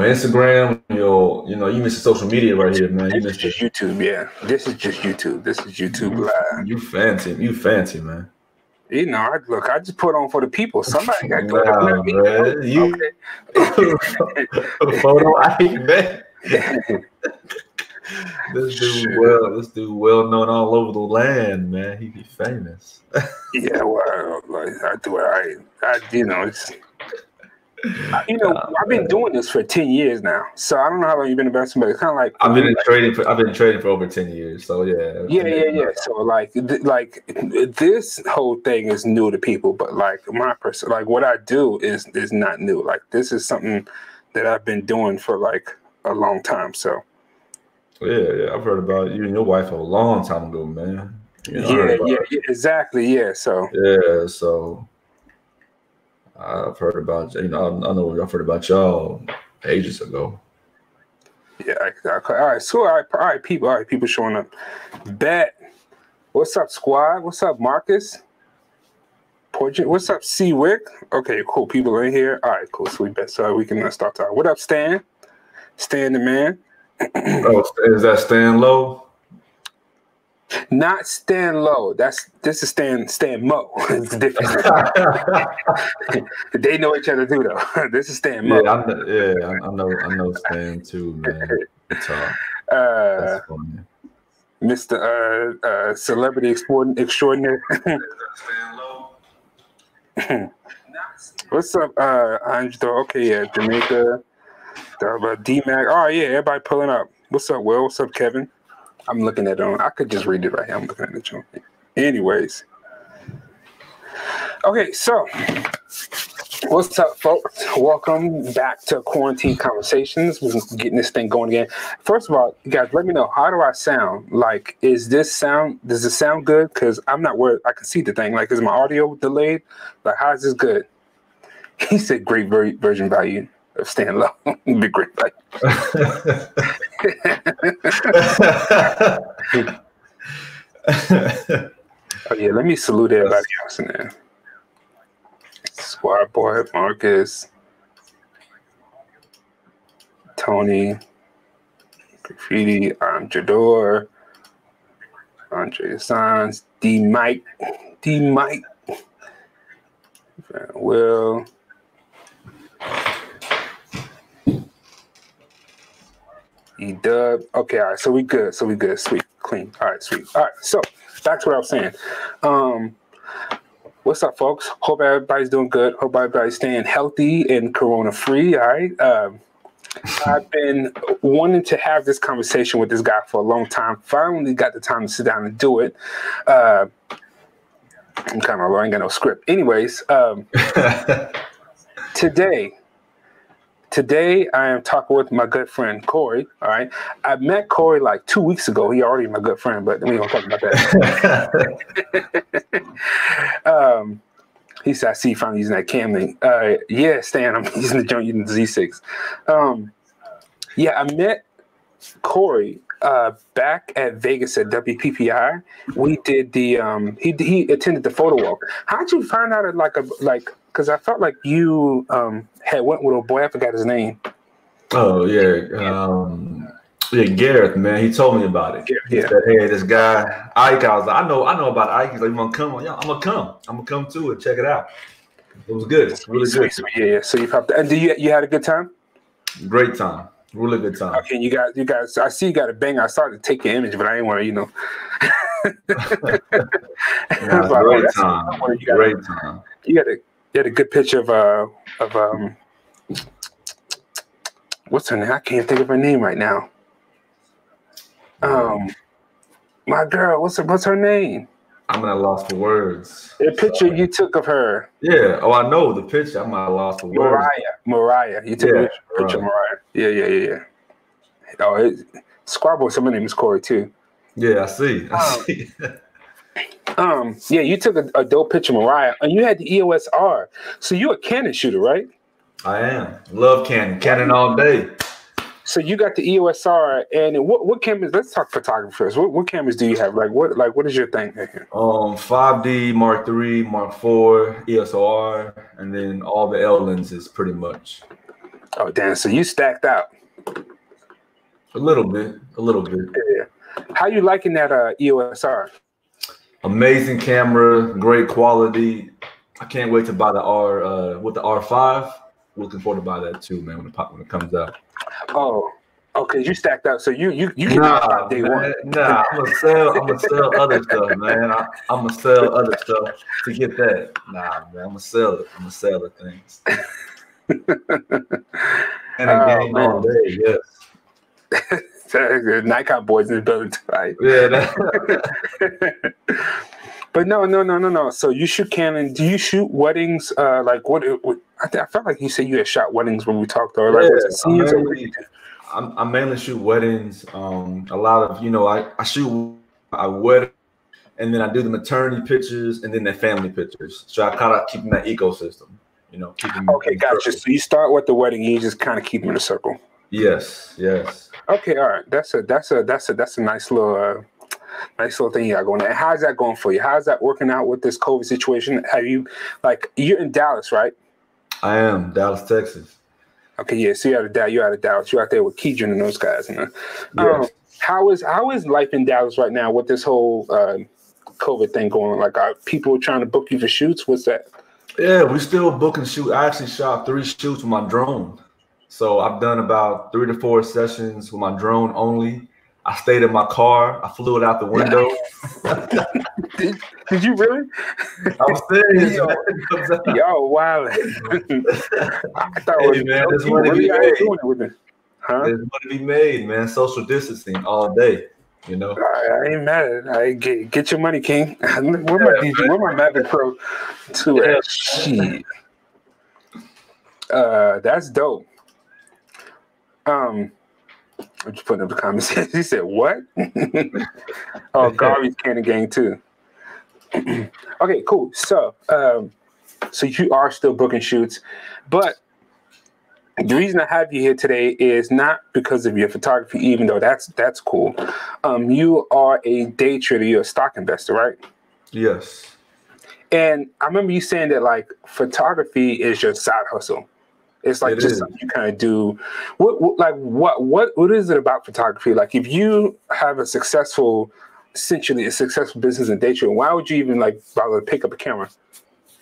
Instagram, your you know, you miss social media right here, man. You This is missed just. YouTube, yeah. This is just YouTube. This is YouTube live. You fancy, you fancy, man. You know, I, look, I just put on for the people. Somebody got to go. Nah, man. You Okay. photo ike, man. This dude well, this dude well known all over the land, man. He be famous. Yeah, well, like I do. I, I, you know, it's, you know, I've been doing this for ten years now, so I don't know how long you've been basketball. But it's kind of like I've been in trading for I've been trading for over ten years, so yeah. Yeah, yeah, yeah. So like, th- like this whole thing is new to people, but like my person, like what I do is is not new. Like this is something that I've been doing for like a long time. So Yeah, yeah. I've heard about you and your wife a long time ago, man. You know, yeah, yeah, yeah, exactly. Yeah. So Yeah, so I've heard about you know I, I know I've heard about y'all ages ago. yeah. I, I, all right. So all right, all right, people. All right, people showing up. Bet. What's up, squad? What's up, Marcus? Portrait. What's up, C Wick? Okay, cool. People are in here. All right, cool. So we bet. So we can uh, start talking. What up, Stan? Stan the man. Oh, is that Stan Low? Not Stan Low. That's this is Stan Stan Mo. it's different. they know each other too, though. this is Stan Mo. yeah, I know, yeah, I, know, I know Stan too, man. Uh, that's funny. Mr. Uh, uh, Celebrity Extraordinary. What's up, uh, Angelo? Okay, yeah, Jamaica. D Mac. Oh yeah, everybody pulling up. What's up, Will? What's up, Kevin? I'm looking at it on. I could just read it right here. I'm looking at the joint. Anyways. Okay, so what's up, folks? Welcome back to Quarantine Conversations. We're getting this thing going again. First of all, guys, let me know how do I sound? Like, is this sound? Does it sound good? Because I'm not worried. I can see the thing. Like, is my audio delayed? Like, how is this good? He said, "Great ver- version value of Stan Low. Be great value." Oh yeah, let me salute everybody else in there. Squad boy, Marcus, Tony, Graffiti, I'm Jador, Andre Sanz, D Mike, D Mike, Will. E Dub. Okay, all right. So we good. So we good. Sweet, clean. All right, sweet. All right. So back to what I was saying. Um, what's up, folks? Hope everybody's doing good. Hope everybody's staying healthy and corona free. All right. Um, I've been wanting to have this conversation with this guy for a long time. Finally got the time to sit down and do it. Uh, I'm kind of I ain't got no script. Anyways, um, today, today I am talking with my good friend Kory. All right, I met Kory like two weeks ago. He already my good friend, but we don't talk about that. um, he said, "I see you finally using that cam link." Uh, yeah, Stan, I'm using the joint using the Z6. Um, yeah, I met Kory uh, back at Vegas at WPPI. We did the um, he he attended the photo walk. How'd you find out? Like a like because I felt like you um, had went with a boy. I forgot his name. oh yeah, um, yeah, Gareth, man. He told me about it. Gareth, He yeah. said, "Hey, this guy Ike." I was like, "I know, I know about Ike." He's like, "You want to come? Yeah, I'm gonna come. I'm gonna come to it. Check it out." It was good. Really Sweet, good. sweet. Yeah, yeah. So you popped. And do you you had a good time? Great time. Really good time. Okay, you guys, you guys. I see you got a bang. I started to take your image, but I didn't want to, you know. Great time. Great time. you got a you had a good picture of uh of um what's her name? I can't think of her name right now. Um, my girl, what's her, what's her name? I'm at a loss for words. The picture you took of her, Yeah. Oh, I know the picture. I'm at a loss for words. Mariah. Mariah, you took Yeah, a picture of. Mariah. Yeah, yeah, yeah, yeah. Oh, it, Squad so my name is Corey too. Yeah, I see. I Oh. see. Um, yeah, you took a, a dope picture, Mariah, and you had the EOS R. So you a Canon shooter, right? I am. Love Canon. Canon all day. So you got the EOS R, and what what cameras? Let's talk photographers. What, what cameras do you have? Like what like what is your thing here? Um, 5D, Mark three, Mark IV, EOS R, and then all the L lenses pretty much. Oh damn! So you stacked out. A little bit, a little bit. Yeah. How you liking that uh, EOS R? Amazing camera, great quality. I can't wait to buy the R uh, with the R5. Looking forward to buy that too, man. When it pop when it comes out. Oh, okay. You stacked out, so you you you can nah, day man, one. Nah, I'm gonna sell. I'm gonna sell other stuff, man. I, am gonna sell other stuff to get that. Nah, man. I'm gonna sell it. I'm gonna sell the things. and a oh, game all day, yes. Nikon boys in the building tonight. Yeah. but no, no, no, no, no. So you shoot Canon. Do you shoot weddings? Uh, like what? what I, th- I felt like you said you had shot weddings when we talked earlier. Like, yeah, I mainly, I mainly shoot weddings. Um, a lot of you know, I, I shoot a wedding, and then I do the maternity pictures, and then the family pictures. So I kind of keep that ecosystem. You know, okay, gotcha. So you start with the wedding, you just kind of keep them in a circle. Yes, yes. Okay, all right. That's a that's a that's a that's a nice little uh, nice little thing you got going there. How's that going for you? How's that working out with this COVID situation? Have you like you're in Dallas, right? I am Dallas, Texas. Okay, yeah. So you're out of Dallas. You're out of Dallas. You're out there with Keydron and those guys. You know? yes. um, how is how is life in Dallas right now with this whole uh, COVID thing going on? Like, are people trying to book you for shoots? What's that? Yeah, we still booking shoot. I actually shot three shoots with my drone. So I've done about three to four sessions with my drone only. I stayed in my car. I flew it out the window. did, did, you really? I'm serious. Yo, yo wow. I thought hey, was, man, there's money to be made. Huh? There's money to be made, man. Social distancing all day. You know, I, I ain't mad at it. I get, get your money, King. Where my DJ? Where my Mavic Pro? To yeah. shit. Uh, that's dope. Um, I'm just putting up the comments. he said, "What?" oh, Garvey's Canon Gang too. okay, cool. So, um, so you are still booking shoots, but the reason I have you here today is not because of your photography, even though that's that's cool. Um, you are a day trader. You're a stock investor, right? Yes. And I remember you saying that like photography is your side hustle. It's like it just you kind of do. What, what, like what what what is it about photography? Like if you have a successful, essentially a successful business in day trading, why would you even like bother to pick up a camera?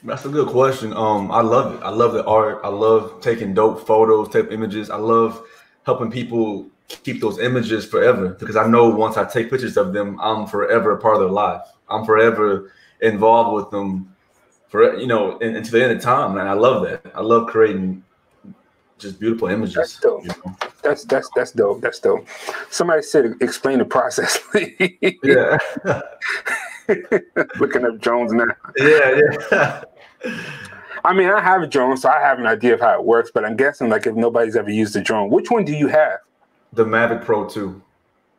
That's a good question. Um, I love it. I love the art. I love taking dope photos, take images. I love helping people keep those images forever because I know once I take pictures of them, I'm forever a part of their life. I'm forever involved with them for you know until the end of time, and I love that. I love creating just beautiful images. That's dope. You know? That's that's that's dope. That's dope. Somebody said explain the process. yeah. Looking up drones now. Yeah, yeah. I mean, I have a drone, so I have an idea of how it works. But I'm guessing, like, if nobody's ever used a drone, which one do you have? The Mavic Pro 2.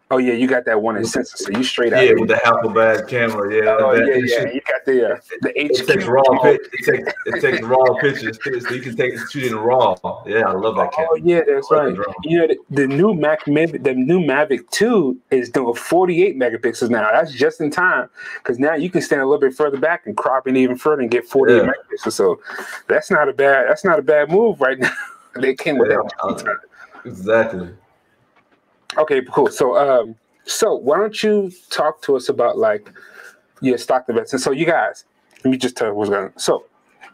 Oh yeah, you got that one in sensor, so you straight out. Yeah, with the Hasselblad camera. Yeah. Oh yeah, yeah. You got the uh, the HQ. It takes raw. Pic- it takes it takes raw pictures, so you can take shoot in raw. Yeah, I love that camera. Oh yeah, that's right. You know the, the new Mac Mavic, the new Mavic Two is doing 48 megapixels now. That's just in time because now you can stand a little bit further back and crop it even further and get 48 yeah. megapixels. So that's not a bad that's not a bad move right now. they came with yeah, that. Uh, exactly. Okay, cool. So, um, so why don't you talk to us about like your stock investment? So, you guys, let me just tell you what's going on. So,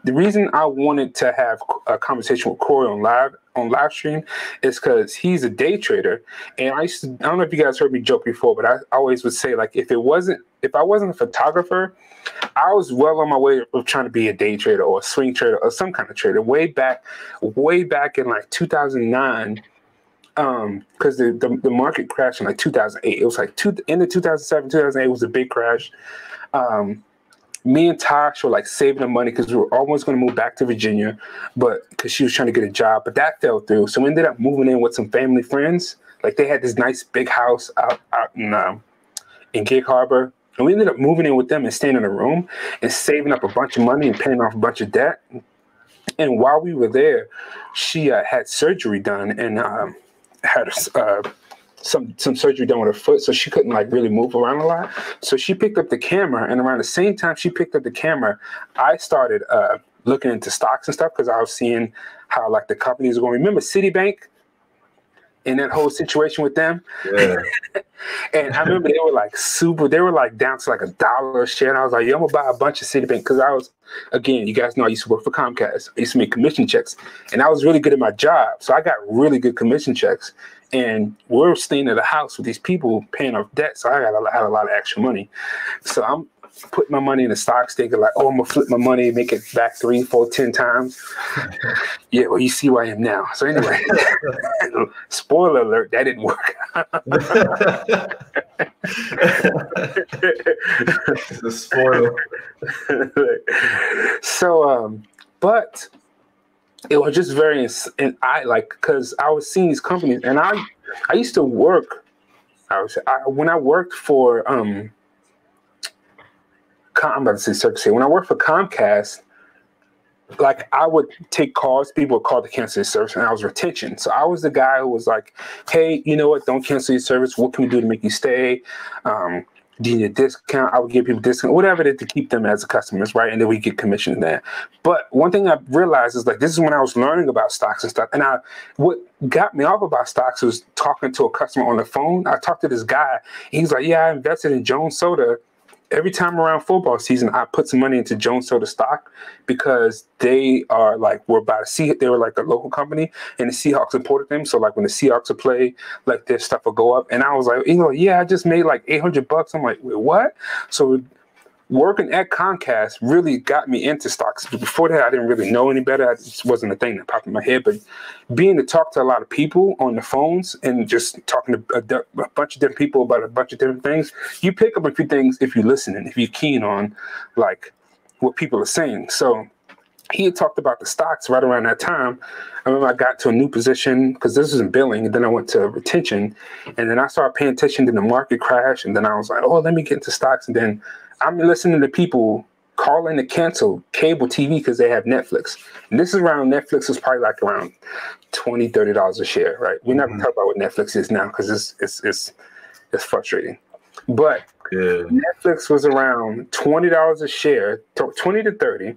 the reason I wanted to have a conversation with Kory on live on live stream is because he's a day trader, and I used to, I don't know if you guys heard me joke before, but I always would say like if it wasn't if I wasn't a photographer, I was well on my way of trying to be a day trader or a swing trader or some kind of trader way back, way back in like 2009 um because the, the, the market crashed in like 2008 it was like two end of 2007 2008 was a big crash um me and Tosh were like saving the money because we were almost going to move back to Virginia, but because she was trying to get a job, but that fell through. So we ended up moving in with some family friends. Like they had this nice big house out out in um, in Gig Harbor, and we ended up moving in with them and staying in a room and saving up a bunch of money and paying off a bunch of debt. And while we were there, she uh, had surgery done, and um, had uh, some some surgery done with her foot, so she couldn't like really move around a lot. So she picked up the camera, and around the same time she picked up the camera, I started uh, looking into stocks and stuff because I was seeing how like the companies were going. Remember Citibank in that whole situation with them? Yeah. and I remember they were like super. They were like down to like a dollar a share, and I was like, "Yo, I'm gonna buy a bunch of Citibank," because I was again, you guys know I used to work for Comcast. I used to make commission checks, and I was really good at my job, so I got really good commission checks. And we're staying at a house with these people paying off debt, so I got a, had a lot of extra money. So I'm put my money in the stocks thinking like, oh, I'm gonna flip my money, make it back three, four, ten times. yeah, well, you see where I am now. So anyway, spoiler alert, that didn't work. the spoiler. so, um, but it was just very, and I like because I was seeing these companies, and I, I used to work. I was I, when I worked for um I'm about to say Circus When I worked for Comcast, like I would take calls, people would call to cancel your service, and I was retention. So I was the guy who was like, "Hey, you know what? Don't cancel your service. What can we do to make you stay? Um, do you need a discount? I would give people discount, whatever it is to keep them as a customers, right? And then we get commission there. But one thing I realized is like this is when I was learning about stocks and stuff. And I what got me off about stocks was talking to a customer on the phone. I talked to this guy. he's like, "Yeah, I invested in Jones Soda." Every time around football season, I put some money into Jones Soda stock because they are like we're about to see it. They were like a local company, and the Seahawks imported them. So like when the Seahawks would play, like their stuff would go up. And I was like, you know, yeah, I just made like eight hundred bucks. I'm like, wait, what? So working at Comcast really got me into stocks. Before that, I didn't really know any better. It just wasn't a thing that popped in my head. But being to talk to a lot of people on the phones and just talking to a, a, bunch of different people about a bunch of different things, you pick up a few things if you're listening, if you're keen on like what people are saying. So he had talked about the stocks right around that time. I remember I got to a new position because this was in billing, and then I went to retention, and then I started paying attention to the market crash, and then I was like, oh, let me get into stocks, and then I'm listening to people calling to cancel cable TV because they have Netflix. And this is around Netflix was probably like around 20 $30 a share, right? We're not gonna talk about what Netflix is now because it's it's it's it's frustrating. But yeah. Netflix was around $20 a share, 20 to 30.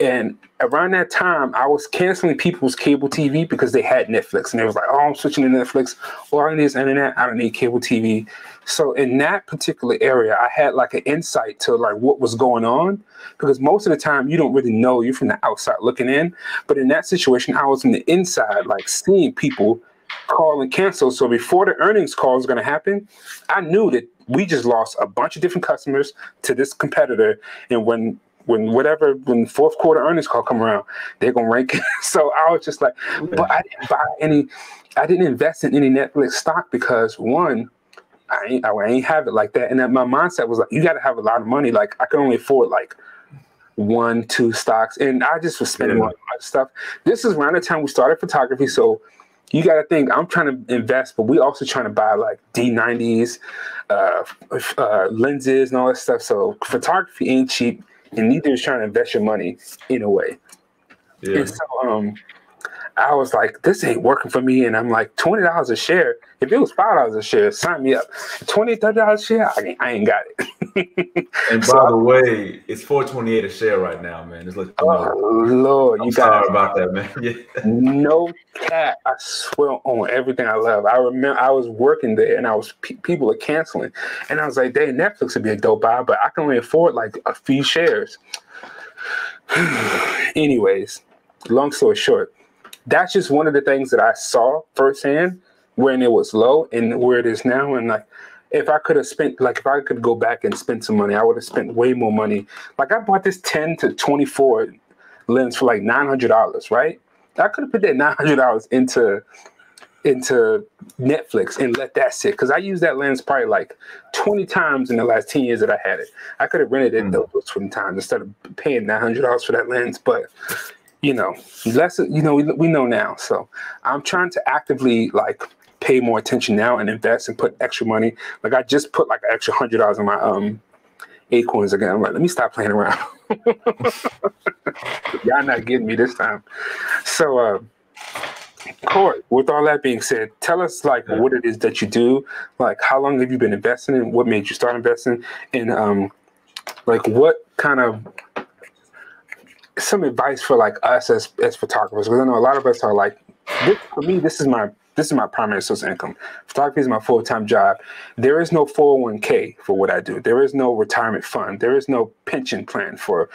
And around that time, I was canceling people's cable TV because they had Netflix. And they was like, oh, I'm switching to Netflix. Or I need this internet. I don't need cable TV. So in that particular area, I had like an insight to like what was going on because most of the time you don't really know. You're from the outside looking in. But in that situation, I was from the inside, like seeing people call and cancel. So before the earnings call was going to happen, I knew that we just lost a bunch of different customers to this competitor. And when when whatever when fourth quarter earnings call come around, they're gonna rank. It. so I was just like, but I didn't buy any. I didn't invest in any Netflix stock because one, I ain't, I ain't have it like that. And that my mindset was like, you got to have a lot of money. Like I can only afford like one, two stocks, and I just was spending yeah. money on stuff. This is around the time we started photography, so you got to think I'm trying to invest, but we also trying to buy like D90s, uh, uh, lenses, and all that stuff. So photography ain't cheap and neither is trying to invest your money in a way. Yeah. And so um, I was like, this ain't working for me. And I'm like, $20 a share. If it was $5 a share, sign me up. $20, $30 a share, I ain't, I ain't got it. and so, by the way, it's 428 a share right now, man. Just let you oh, know. Oh, Lord. I'm you sorry about that, man. Yeah. no cat. I swear on everything I love. I remember I was working there and I was people are canceling. And I was like, dang, Netflix would be a dope buy, but I can only afford like a few shares. Anyways, long story short, that's just one of the things that I saw firsthand when it was low and where it is now. And like, if I could have spent, like, if I could go back and spend some money, I would have spent way more money. Like, I bought this 10 to 24 lens for like $900, right? I could have put that $900 into into Netflix and let that sit because I used that lens probably like 20 times in the last 10 years that I had it. I could have rented it mm. those 20 times instead of paying $900 for that lens, but you know, less, you know, we, we know now. So I'm trying to actively like pay more attention now and invest and put extra money. Like I just put like an extra hundred dollars in my um acorns again. I'm like, let me stop playing around. Y'all not getting me this time. So uh Court, with all that being said, tell us like what it is that you do. Like how long have you been investing in? What made you start investing? And um like what kind of some advice for like us as as photographers because I know a lot of us are like, this, for me, this is my this is my primary source of income. Photography is my full time job. There is no 401k for what I do. There is no retirement fund. There is no pension plan for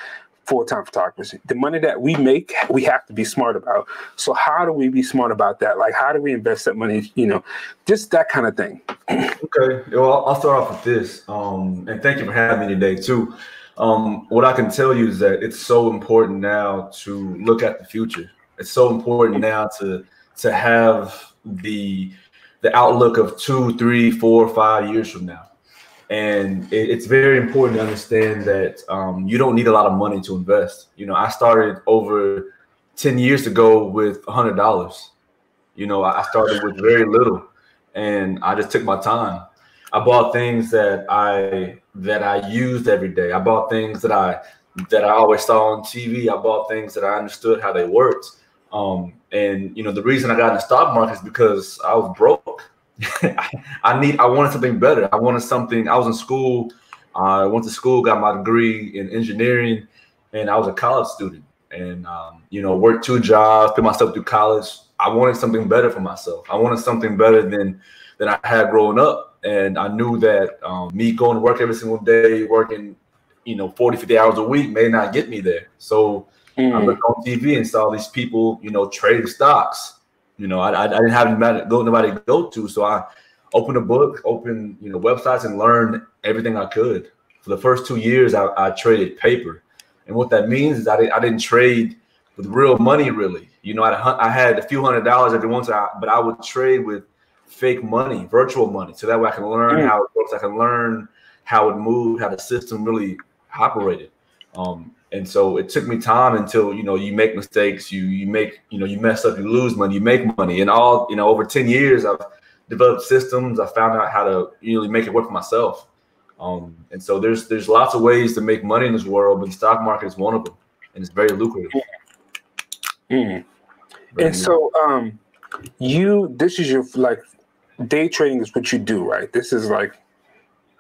full time photographers. The money that we make, we have to be smart about. So how do we be smart about that? Like how do we invest that money? You know, just that kind of thing. okay. Well, I'll start off with this. Um, and thank you for having me today too. Um, what I can tell you is that it's so important now to look at the future. It's so important now to to have the the outlook of two, three, four, five years from now. And it, it's very important to understand that um, you don't need a lot of money to invest. You know, I started over 10 years ago with $100. You know, I started with very little and I just took my time. I bought things that I that I used every day. I bought things that I that I always saw on TV. I bought things that I understood how they worked. Um, and you know, the reason I got in the stock market is because I was broke. I need I wanted something better. I wanted something. I was in school. I went to school, got my degree in engineering, and I was a college student. And um, you know, worked two jobs, put myself through college. I wanted something better for myself. I wanted something better than than I had growing up. And I knew that um, me going to work every single day, working, you know, 40, 50 hours a week may not get me there. So Mm. I looked on TV and saw these people, you know, trading stocks. You know, I, I, I didn't have anybody, go, nobody to go to, so I opened a book, opened you know websites, and learned everything I could. For the first two years, I, I traded paper, and what that means is I, didn't, I didn't trade with real money, really. You know, I, I had a few hundred dollars every once, but I would trade with fake money, virtual money, so that way I can learn mm. how it works. I can learn how it moved, how the system really operated. Um, and so it took me time until you know you make mistakes, you you make you know you mess up, you lose money, you make money, and all you know over ten years I've developed systems. I found out how to really make it work for myself. Um, and so there's there's lots of ways to make money in this world, but the stock market is one of them, and it's very lucrative. Mm. And so um, you this is your like day trading is what you do, right? This is like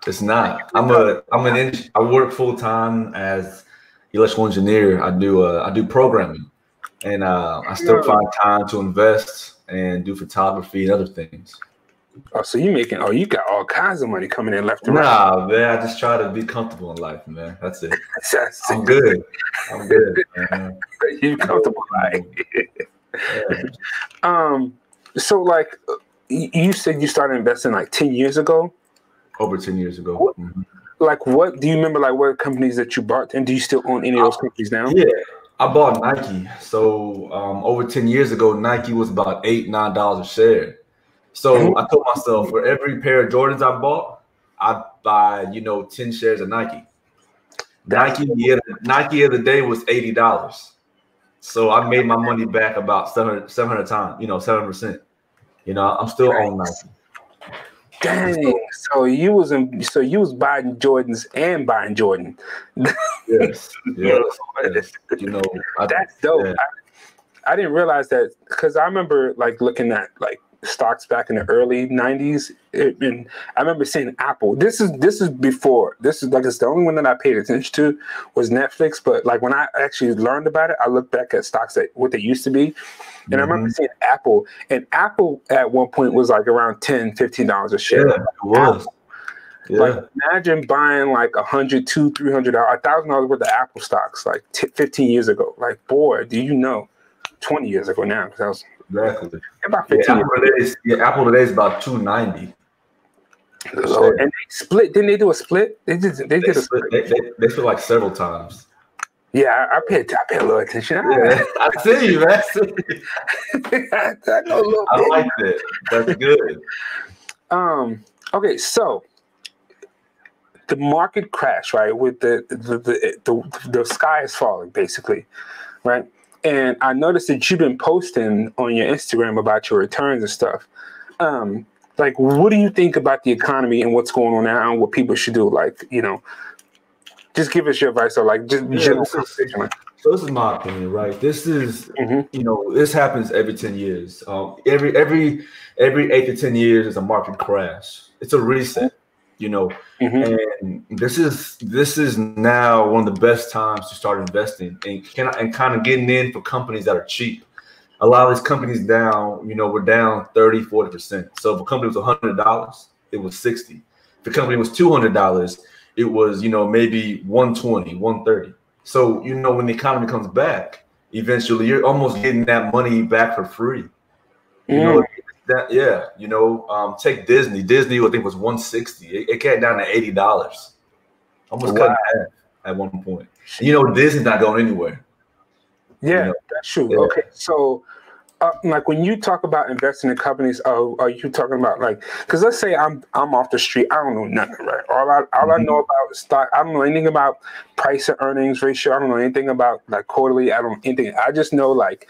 it's not. I'm a I'm an I work full time as electrical engineer. I do uh, I do programming, and uh, I still find time to invest and do photography and other things. Oh, so you making? Oh, you got all kinds of money coming in left and right. Nah, man. I just try to be comfortable in life, man. That's it. That's I'm good. I'm good. you comfortable, yeah. Um. So, like, you said you started investing like ten years ago. Over ten years ago. Mm-hmm. like what do you remember like what companies that you bought and do you still own any of those uh, companies now? yeah i bought nike. So um, over 10 years ago nike was about eight nine dollars a share. So mm-hmm. i told myself for every pair of jordans i bought i'd buy you know 10 shares of nike. Nike yeah, nike of the day was 80 dollars. So i made my money back about 700 700 times you know 7 percent you know i'm still on nike Dang! So you was in, so you was buying Jordans and buying Jordan. yes, yes, yes. You know, I, that's dope. Yeah. I, I didn't realize that because I remember like looking at like stocks back in the early 90s and i remember seeing apple this is this is before this is like it's the only one that i paid attention to was netflix but like when i actually learned about it i looked back at stocks that what they used to be and mm-hmm. i remember mm-hmm. seeing apple and apple at one point was like around 10 15 dollars a share yeah, it was Yeah. Like imagine buying like a hundred, two, three hundred dollars, a thousand dollars worth of Apple stocks like t- fifteen years ago. Like, boy, do you know? Twenty years ago now, because I was Exactly. About 15 yeah, Apple today is, yeah, Apple today is about 290. So, and they split. Didn't they do a split? They did. They, they did a split. They, they, they split like several times. Yeah, I, I paid. I paid a little attention. Yeah, I see you, man. I, I know a little. I bit. like that. That's good. Um. Okay, so the market crash, right? With the the the, the, the sky is falling, basically, right? And I noticed that you've been posting on your Instagram about your returns and stuff. Um, like, what do you think about the economy and what's going on now and what people should do? Like, you know, just give us your advice or like just yeah, general conversation. So this is my opinion, right? This is, mm-hmm. you know, this happens every ten years. Um, every every every eight to ten years is a market crash. It's a reset. You know, mm-hmm. and this is this is now one of the best times to start investing and can and kind of getting in for companies that are cheap. A lot of these companies down, you know, we're down 30, 40%. So if a company was $100, it was 60. If a company was $200, it was, you know, maybe 120, 130. So, you know, when the economy comes back, eventually you're almost getting that money back for free. You mm. know, that yeah, you know, um, take Disney. Disney, I think was 160. It, it came down to eighty dollars, almost wow. cut in half at one point. And, you know, Disney's not going anywhere. Yeah, you know? that's true. Yeah. Okay, so uh, like when you talk about investing in companies, are, are you talking about like? Because let's say I'm I'm off the street, I don't know nothing, right? All I all mm-hmm. I know about stock, I don't know anything about price to earnings ratio. I don't know anything about like quarterly. I don't anything. I just know like,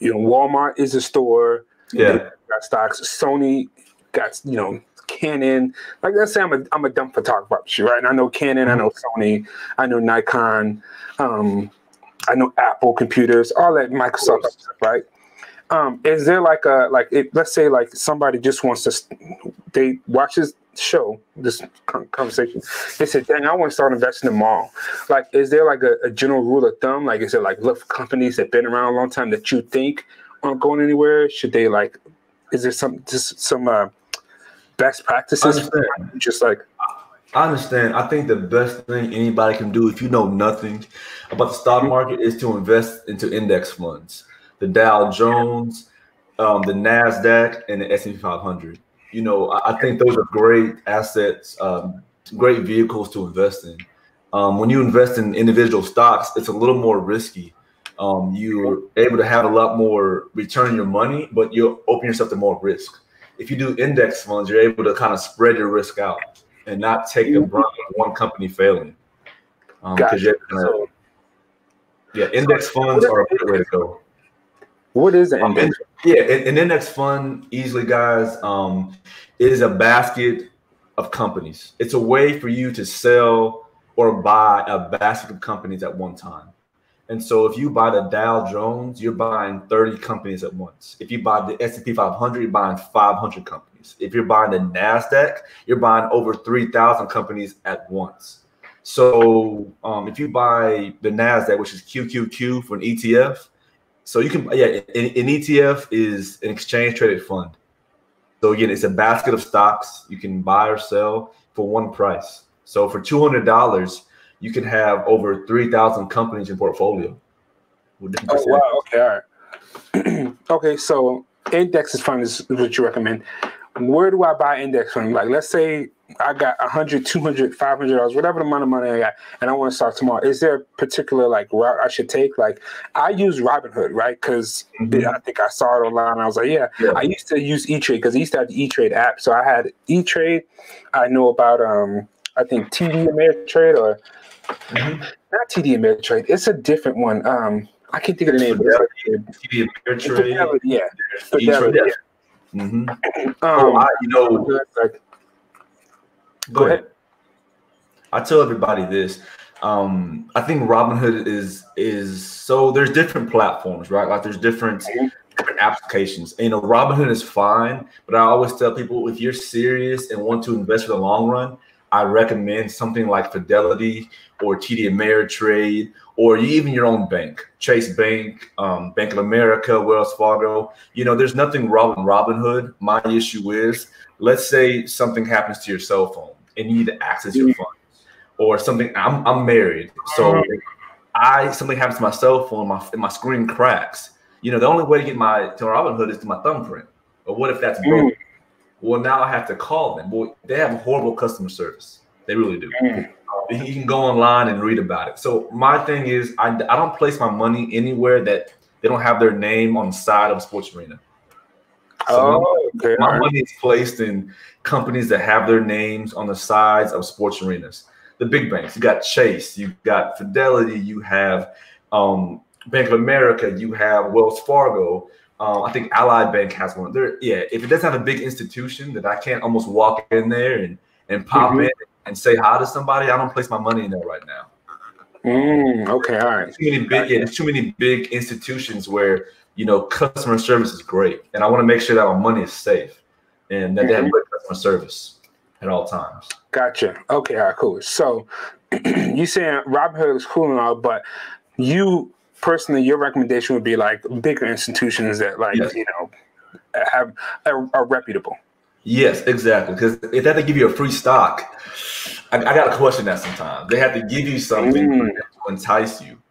you know, Walmart is a store. Yeah, got stocks. Sony got you know Canon. Like let's say I'm a I'm a dumb photographer, right? And I know Canon, mm-hmm. I know Sony, I know Nikon. Um, I know Apple computers, all that Microsoft stuff, right? Um, is there like a like it, let's say like somebody just wants to they watch this show this conversation they said dang i want to start investing in mall like is there like a, a, general rule of thumb like is it like look for companies that have been around a long time that you think aren't going anywhere should they like is there some just some uh, best practices just like I understand. I think the best thing anybody can do if you know nothing about the stock market is to invest into index funds, the Dow Jones, um, the Nasdaq, and the S&P 500. You know, I, I think those are great assets, um, great vehicles to invest in. Um, when you invest in individual stocks, it's a little more risky. Um, you're able to have a lot more return your money, but you open yourself to more risk. If you do index funds, you're able to kind of spread your risk out and not take the brunt of one company failing. Um, gotcha. so, yeah, index so funds are a good way to go. What is an um, index? yeah, an, index fund, easily, guys, um, is a basket of companies. It's a way for you to sell or buy a basket of companies at one time. And so if you buy the Dow Jones, you're buying 30 companies at once. If you buy the S&P 500, you're buying 500 companies. If you're buying the Nasdaq, you're buying over 3,000 companies at once. So um, if you buy the Nasdaq, which is QQQ for an ETF, so you can yeah, an, an ETF is an exchange traded fund. So again, it's a basket of stocks you can buy or sell for one price. So for two hundred dollars, you can have over 3,000 companies in portfolio. Oh, wow. Okay. All right. okay. So index is fund is what you recommend. Where do I buy index fund? Like, let's say I got 100, 200, 500 dollars, whatever the amount of money I got, and I want to start tomorrow. Is there a particular like route I should take? Like, I use Robinhood, right? Because mm-hmm. I think I saw it online. I was like, yeah. yeah. I used to use E Trade because I used to have the E Trade app. So I had E Trade. I know about um, I think TD Ameritrade or Mm-hmm. Not TD Ameritrade. It's a different one. Um, I can't think of the name. TD Ameritrade. Yeah. Fidelity, yeah. Mm-hmm. Um, oh, I, you know. Go, go ahead. ahead. I tell everybody this. Um, I think Robinhood is is so there's different platforms, right? Like there's different mm-hmm. different applications. And, you know, Robinhood is fine, but I always tell people if you're serious and want to invest for the long run, I recommend something like Fidelity or TD Ameritrade or even your own bank, Chase Bank, um, Bank of America, Wells Fargo. You know, there's nothing wrong with Robinhood. My issue is, let's say something happens to your cell phone and you need to access your mm-hmm. funds, or something. I'm I'm married, so mm-hmm. I something happens to my cell phone, my my screen cracks. You know, the only way to get my to Robinhood is to my thumbprint. But what if that's broken? Mm-hmm. Well, now I have to call them. Boy, they have horrible customer service. They really do. Mm. You can go online and read about it. So my thing is, I, I don't place my money anywhere that they don't have their name on the side of a sports arena. So oh, okay. my, my money is placed in companies that have their names on the sides of sports arenas. The big banks. You got Chase. You got Fidelity. You have um, Bank of America. You have Wells Fargo. Um, I think Allied Bank has one. There, yeah. If it doesn't have a big institution that I can't almost walk in there and and pop mm-hmm. in and say hi to somebody, I don't place my money in there right now. Mm, okay, all right. Too many big, yeah, there's too many big institutions where you know customer service is great, and I want to make sure that my money is safe and that mm-hmm. they have mm-hmm. customer service. at all times. Gotcha. Okay, all right, cool. So you saying Robinhood is cool and all, but you personally, your recommendation would be like bigger institutions that like yes. you know have are, are reputable. Yes, exactly. Because if they give you a free stock, I, I got to question that sometimes. They have to give you something mm. to entice you.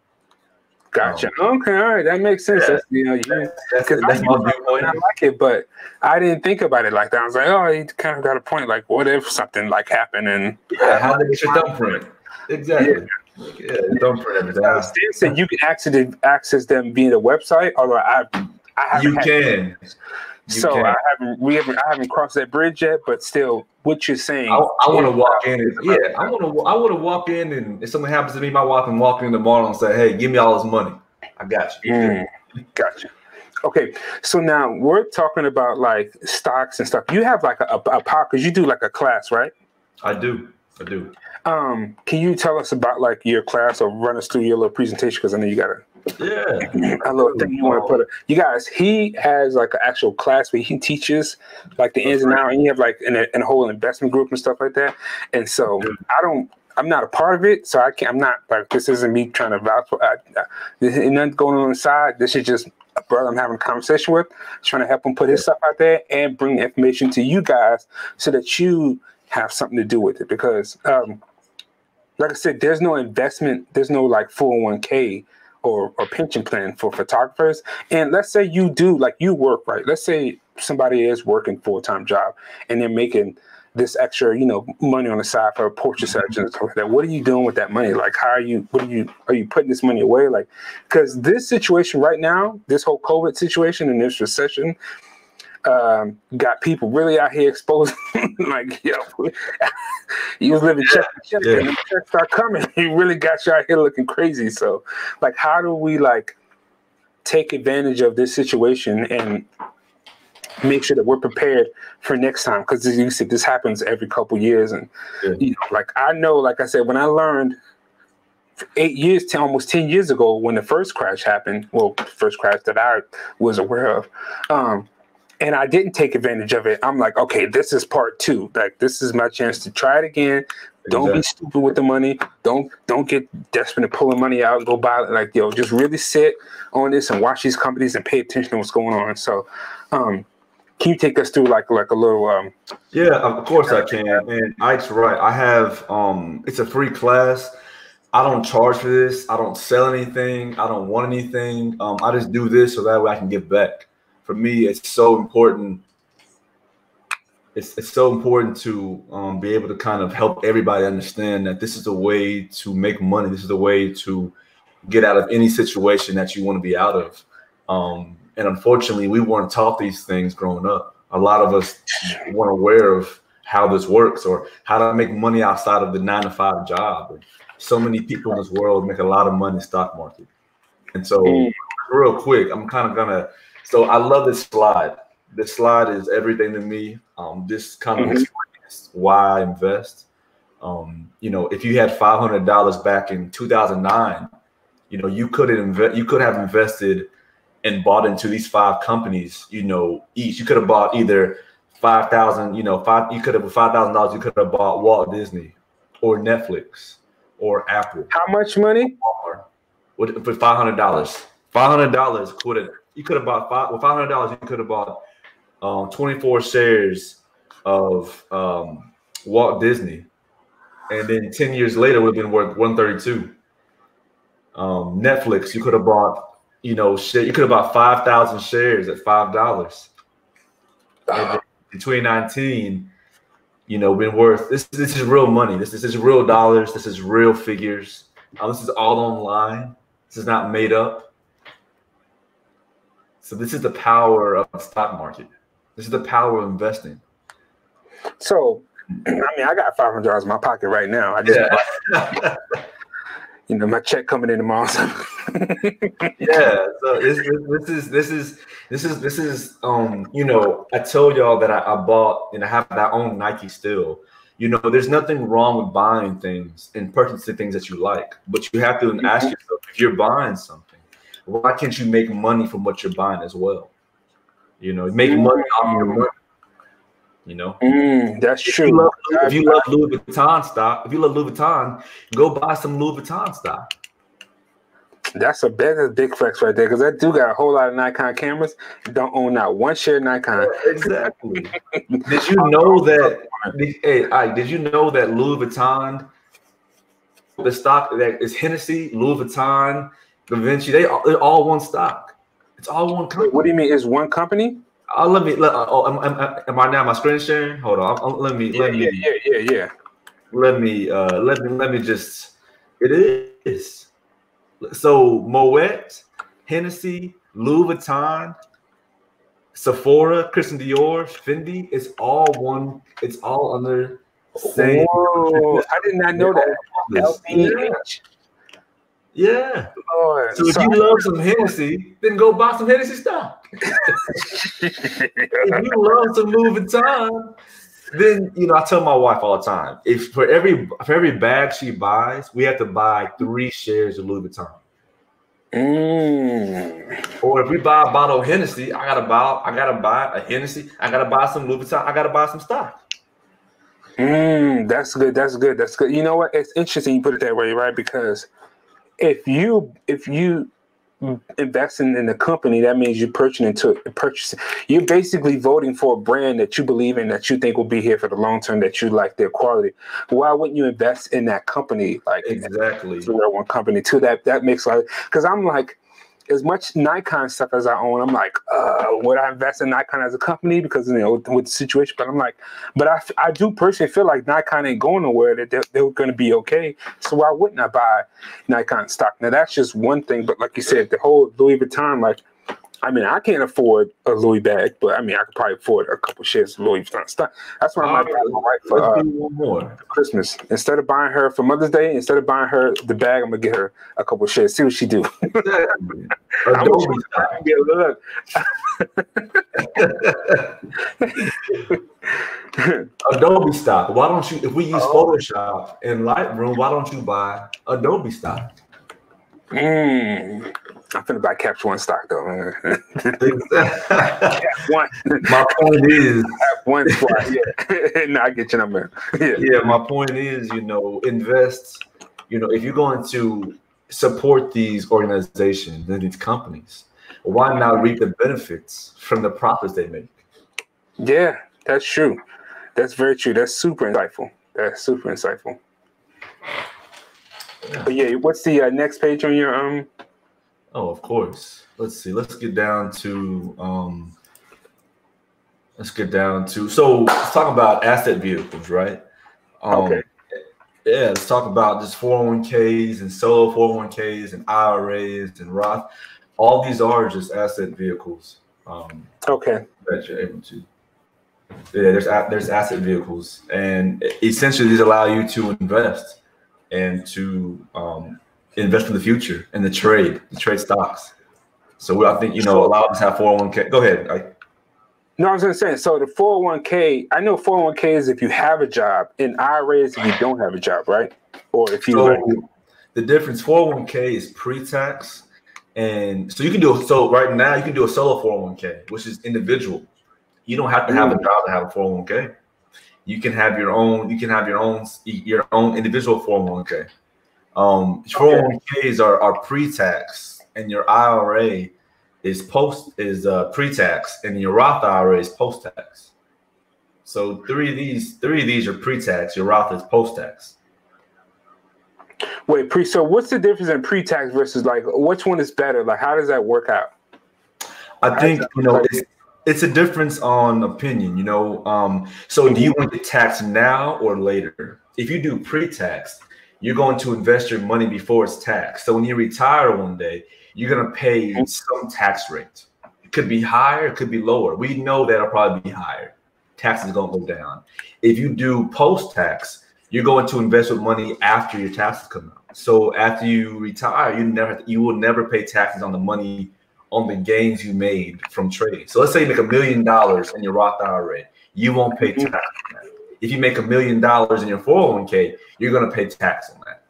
Gotcha. Um, okay, all right, that makes sense. Yeah. That's, you know, you, that's, that's I, I like it, but I didn't think about it like that. I was like, oh, you kind of got a point. Like, what if something like happened and yeah, how did your thumbprint? Exactly. Yeah, yeah thumbprint. Uh, Stan said you can access access them via the website, although I, I haven't. You can. You so can. I haven't we haven't I haven't crossed that bridge yet, but still, what you're saying. I, I want to walk in. And, yeah, I want to. I want to walk in, and if something happens to me, my wife can walk in tomorrow and say, "Hey, give me all this money. I got you." Mm, gotcha. Okay, so now we're talking about like stocks and stuff. You have like a, a, a power because you do like a class, right? I do. I do. Um, can you tell us about like your class or run us through your little presentation? Because I know you got a yeah a little thing you want to put it. You guys, he has like an actual class where he teaches like the ins and outs, and you have like an, a whole investment group and stuff like that. And so I don't. I'm not a part of it, so I can't. I'm not like this. Isn't me trying to vouch for. I, I, there's nothing going on inside. This is just a brother I'm having a conversation with, trying to help him put his stuff out there and bring information to you guys so that you have something to do with it. Because um, like I said, there's no investment, there's no like 401k or, or pension plan for photographers. And let's say you do, like you work, right? Let's say somebody is working full time job and they're making this extra, you know, money on the side for a portrait like that. What are you doing with that money? Like, how are you? What are you? Are you putting this money away? Like, because this situation right now, this whole COVID situation and this recession, um, got people really out here exposing, like, yo, you was living check to check, yeah. and the checks start coming. He really got you out here looking crazy. So, like, how do we like take advantage of this situation and make sure that we're prepared for next time? Because you said this happens every couple years, and yeah. you know, like I know, like I said, when I learned eight years to almost 10 years ago when the first crash happened well first crash that i was aware of um, and I didn't take advantage of it. I'm like, okay, this is part two. Like, this is my chance to try it again. Don't exactly. be stupid with the money. Don't don't get desperate and pulling money out and go buy it. Like, yo, just really sit on this and watch these companies and pay attention to what's going on. So, um, can you take us through like like a little? Um, yeah, of course I can. And Ike's right. I have um, it's a free class. I don't charge for this. I don't sell anything. I don't want anything. Um, I just do this so that way I can give back for me, it's so important. It's, it's so important to um, be able to kind of help everybody understand that this is a way to make money. This is a way to get out of any situation that you want to be out of. Um, and unfortunately, we weren't taught these things growing up. A lot of us weren't aware of how this works or how to make money outside of the nine to five job. So many people in this world make a lot of money in stock market. And so, mm. real quick, I'm kind of gonna so I love this slide. This slide is everything to me. Um, this kind of mm-hmm. explains why I invest. Um, you know, if you had five hundred dollars back in two thousand nine, you know, you could invest. You could have invested and bought into these five companies. You know, each you could have bought either five thousand. You know, five. You could have five thousand dollars. You could have bought Walt Disney or Netflix or Apple. How much money? For five hundred dollars. Five hundred dollars could have you could have bought five well five hundred dollars. You could have bought um, twenty four shares of um, Walt Disney, and then ten years later would have been worth one thirty two. Um, Netflix, you could have bought you know shit. You could have bought five thousand shares at five dollars. In twenty nineteen, you know, been worth this. This is real money. This, this is real dollars. This is real figures. Um, this is all online. This is not made up. So this is the power of the stock market. This is the power of investing. So, I mean, I got five hundred dollars in my pocket right now. I just, yeah. you know, my check coming in tomorrow. yeah. So this, this, is this is this is this is um you know I told y'all that I, I bought and I have that own Nike still. You know, there's nothing wrong with buying things and purchasing things that you like, but you have to ask mm-hmm. yourself if you're buying something why can't you make money from what you're buying as well? You know, make money off your money. You know, mm, that's if true. you, love, if you love Louis Vuitton stock, if you love Louis Vuitton, go buy some Louis Vuitton stock. That's a a big flex right there because I do got a whole lot of Nikon cameras. Don't own not one share Nikon. Exactly. did you know that? Did, hey, I, did you know that Louis Vuitton, the stock that is Hennessy, Louis Vuitton, Da Vinci, they all, they're all one stock. It's all one company. What do you mean? Is one company? Uh, let me. Let, uh, oh, am, am, am, I now my screen sharing? Hold on. I'm, let me. Yeah, let me. yeah, yeah, yeah, yeah. Let me. Uh, let me. Let me just. It is. So Moet, Hennessy, Louis Vuitton, Sephora, Christian Dior, Fendi, it's all one, it's all under same. Whoa, I did not know that. LVMH. Yeah. Lord. So if you love some Hennessy, then go buy some Hennessy stock. if you love some Louis Vuitton, then you know I tell my wife all the time: if for every for every bag she buys, we have to buy three shares of Louis Vuitton. Mm. Or if we buy a bottle of Hennessy, I gotta buy I gotta buy a Hennessy. I gotta buy some Louis Vuitton. I gotta buy some stock. Mm, that's good. That's good. That's good. You know what? It's interesting you put it that way, right? Because if you if you investing in the company, that means you're purchasing into purchasing. You're basically voting for a brand that you believe in, that you think will be here for the long term, that you like their quality. Why wouldn't you invest in that company? Like exactly one company too. That that makes like because I'm like as much Nikon stuff as I own, I'm like, uh, would I invest in Nikon as a company because you know with the situation? But I'm like, but I, I do personally feel like Nikon ain't going nowhere. That they're, they're going to be okay. So why wouldn't I buy Nikon stock? Now that's just one thing. But like you said, the whole Louis Vuitton, like I mean, I can't afford a Louis bag, but I mean, I could probably afford a couple shares of Louis Vuitton stock. That's what I might buy my wife for, uh, one more. Christmas. Instead of buying her for Mother's Day, instead of buying her the bag, I'm gonna get her a couple shares. See what she do. Look. Adobe stock. Why don't you? If we use Oh. Photoshop and Lightroom, why don't you buy Adobe stock? Mm. I'm finna buy Capture One stock though. man. one, my point is, one spot. Yeah, no, I get your number. Yeah. yeah, my point is, you know, invest. You know, if you're going to support these organizations and these companies, why not reap the benefits from the profits they make? Yeah, that's true. That's very true. That's super insightful. That's super insightful. But yeah, what's the uh, next page on your um? Oh, of course. Let's see. Let's get down to um. Let's get down to so let's talk about asset vehicles, right? Um, Okay. Yeah, let's talk about just 401ks and solo 401ks and IRAs and Roth. All these are just asset vehicles um, Okay. that you're able to. Yeah, there's there's asset vehicles, and essentially these allow you to invest and to um, invest for the future and the trade, the trade stocks. So I think you know a lot of us have 401k. Go ahead. I, No, I was gonna say. So the 401k, I know 401k is if you have a job, and IRAs if you don't have a job, right? Or if you so like, the difference 401k is pre-tax, and so you can do so right now you can do a solo 401k, which is individual. You don't have to have a job to have a 401k. You can have your own. You can have your own your own individual 401k. Um, 401ks are, are pre-tax, and your IRA is post is uh, pre-tax, and your Roth IRA is post-tax. So three of these three of these are pre-tax. Your Roth is post-tax. wait, pre. So what's the difference in pre-tax versus like which one is better? Like, how does that work out? I think you know it's, it's a difference on opinion. You know, um, so do you want to tax now or later? If you do pre-tax, you're going to invest your money before it's taxed. So when you retire one day, you're going to pay some tax rate. It could be higher, it could be lower. We know that'll probably be higher. Taxes going to go down. If you do post-tax, you're going to invest with money after your taxes come out. So after you retire, you never you will never pay taxes on the money on the gains you made from trading. So let's say you make a million dollars in your Roth IRA, you won't pay tax on that. If you make a million dollars in your 401k, you're going to pay tax on that.